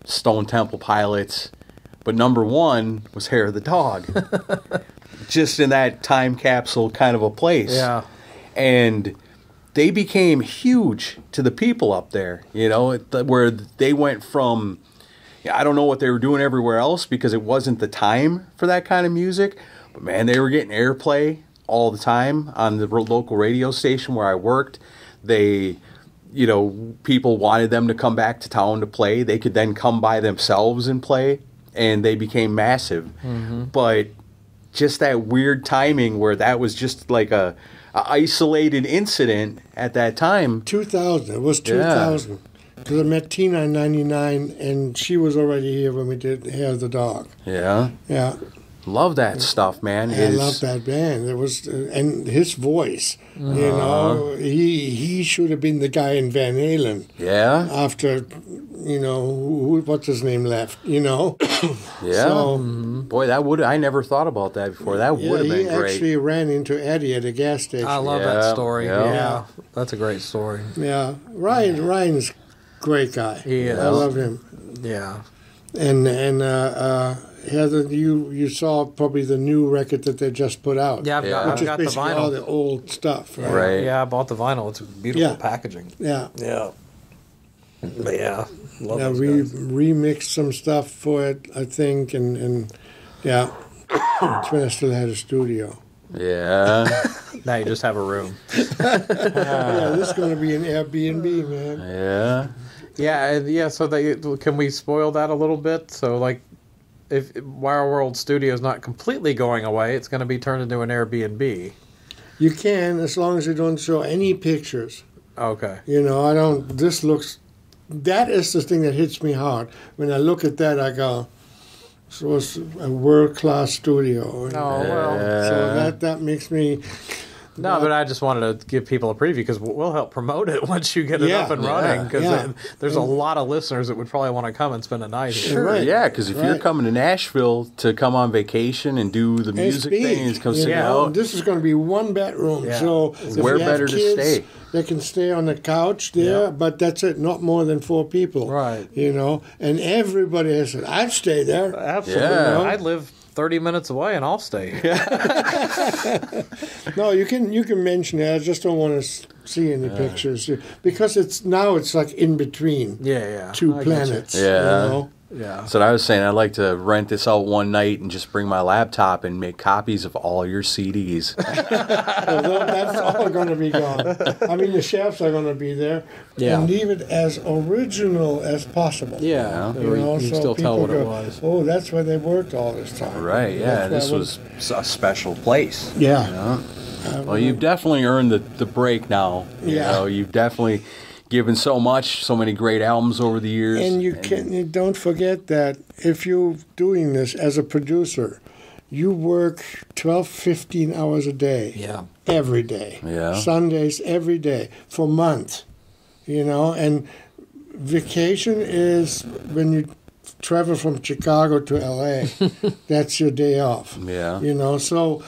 Stone Temple Pilots, but number one was Hair of the Dog. Just in that time capsule kind of a place. Yeah. And they became huge to the people up there, you know, where they went from, I don't know what they were doing everywhere else because it wasn't the time for that kind of music, but man, they were getting airplay all the time on the local radio station where I worked. They, you know, people wanted them to come back to town to play. They could then come by themselves and play, and they became massive. Mm-hmm. But just that weird timing where that was just like a, isolated incident at that time. 2000. It was 2000. Because I met Tina in '99, and she was already here when we did Hair of the Dog. Yeah. Yeah, Love that stuff, man. I His- love that band. It was, uh, and his voice. You Uh-huh. know, he he should have been the guy in Van Halen Yeah. after, you know, who, what's his name left. You know, Yeah. So- Boy, that would I never thought about that before. That yeah, would have been great. He actually ran into Eddie at a gas station. I love Yeah, that story. yeah. Yeah. that's a great story. yeah, Ryan Ryan's great guy. He is. I love him. Yeah, And and uh, uh, Heather, you you saw probably the new record that they just put out. yeah, I've Yeah. got, which I've is got the basically all vinyl. the old stuff. Right. Right. Yeah, I bought the vinyl. It's beautiful Yeah. packaging. Yeah. Yeah, but yeah, love Yeah, those we guys. remixed some stuff for it, I think, and, and yeah, it's when I still had a studio. Yeah. Now you just have a room. yeah, this is going to be an Airbnb, man. yeah. Yeah, and yeah. So they can we spoil that a little bit? So like, if Wire World Studio is not completely going away, it's going to be turned into an Airbnb. You can, as long as you don't show any pictures. Okay. You know, I don't. This looks. That is the thing that hits me hard. When I look at that, I go, "So it's a world class studio." Oh well. So that that makes me. No, but I just wanted to give people a preview because we'll help promote it once you get it Yeah, up and yeah, running. Because yeah. there's a lot of listeners that would probably want to come and spend a night here. Sure. Right. Yeah, because if you're coming to Nashville to come on vacation and do the It's music big, thing and come you know, out, This is going to be one bedroom, Yeah. so Where you have better to stay? They can stay on the couch there, Yeah. but that's it. Not more than four people, Right. You know, and everybody has said, "I'd stay there." Absolutely. Yeah. I live 30 minutes away and I'll stay here. No, you can you can mention it. I just don't want to see any pictures because it's now it's like in between Yeah, yeah. two I get planets. Yeah. you know? You. Yeah. That's what I was saying. I'd like to rent this out one night and just bring my laptop and make copies of all your CDs. Although that's all going to be gone. I mean, the shelves are going to be there, Yeah. and leave it as original as possible. Yeah. You know, you can so still tell people what it was. Oh, that's where they worked all this time. right, yeah. That's This was a special place. went- Yeah. Well, you've definitely earned the, the break now. You Yeah. know, you've definitely given so much, so many great albums over the years. And you can you don't forget that if you're doing this as a producer, you work 12, 15 hours a day. Yeah. Every day. Yeah. Sundays every day for months. You know, and vacation is when you travel from Chicago to LA. that's your day off. Yeah. You know, so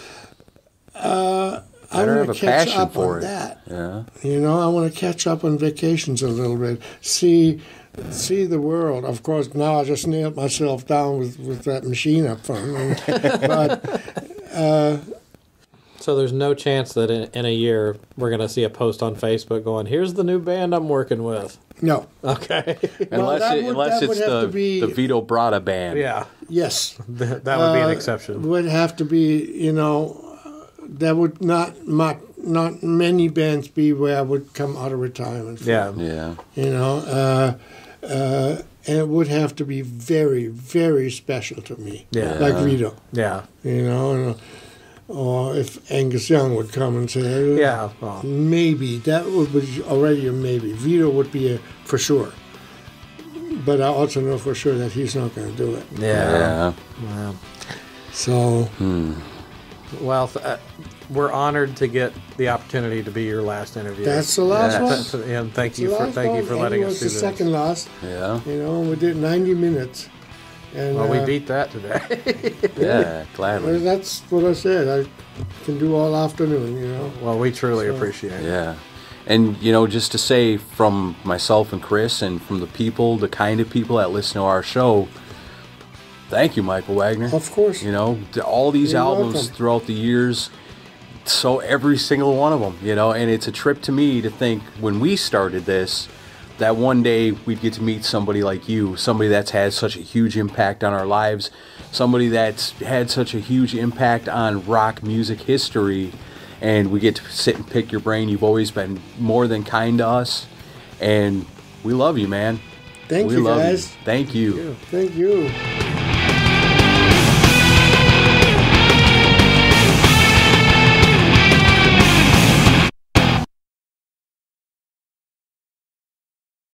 uh, I Better want have to a catch passion up for on it. that. Yeah. You know, I want to catch up on vacations a little bit. See, see the world. Of course, now I just nailed myself down with, with that machine up front. but So there's no chance that in, in a year we're going to see a post on Facebook going, "Here's the new band I'm working with." no, Okay. Unless, that it, would- unless it's the, be- the Vito Bratta band. yeah. yes, That that would be an Uh, exception. would have to be. You know, uh, there would not not not many bands be where I would come out of retirement. From, Yeah. Yeah. you know, uh, uh, and it would have to be very very special to me. Yeah. like Vito. Yeah. you know, and, or if Angus Young would come and say, Yeah. Well, maybe that would be already a maybe. Vito would be a for sure, but I also know for sure that he's not going to do it. yeah. Yeah. So Well, th- uh, we're honored to get the opportunity to be your last interview. that's the last Yeah. one. And thank It's the you for last thank you one, for and letting it us was do the this. second last. Yeah. You know, we did 90 minutes, and Well, we uh, beat that today. Yeah. well, Gladly. that's what I said. I can do all afternoon. You know. well, we truly So- appreciate it. Yeah. And, you know, just to say from myself and Chris and from the people, the kind of people that listen to our show, thank you, Michael Wagener. Of course. You know, all these You're albums welcome. throughout the years, so every single one of them, you know, and it's a trip to me to think when we started this, that one day we'd get to meet somebody like you, somebody that's had such a huge impact on our lives, somebody that's had such a huge impact on rock music history, and we get to sit and pick your brain. You've always been more than kind to us, and we love you, man. Thank we you, guys. you. Thank you. Thank you.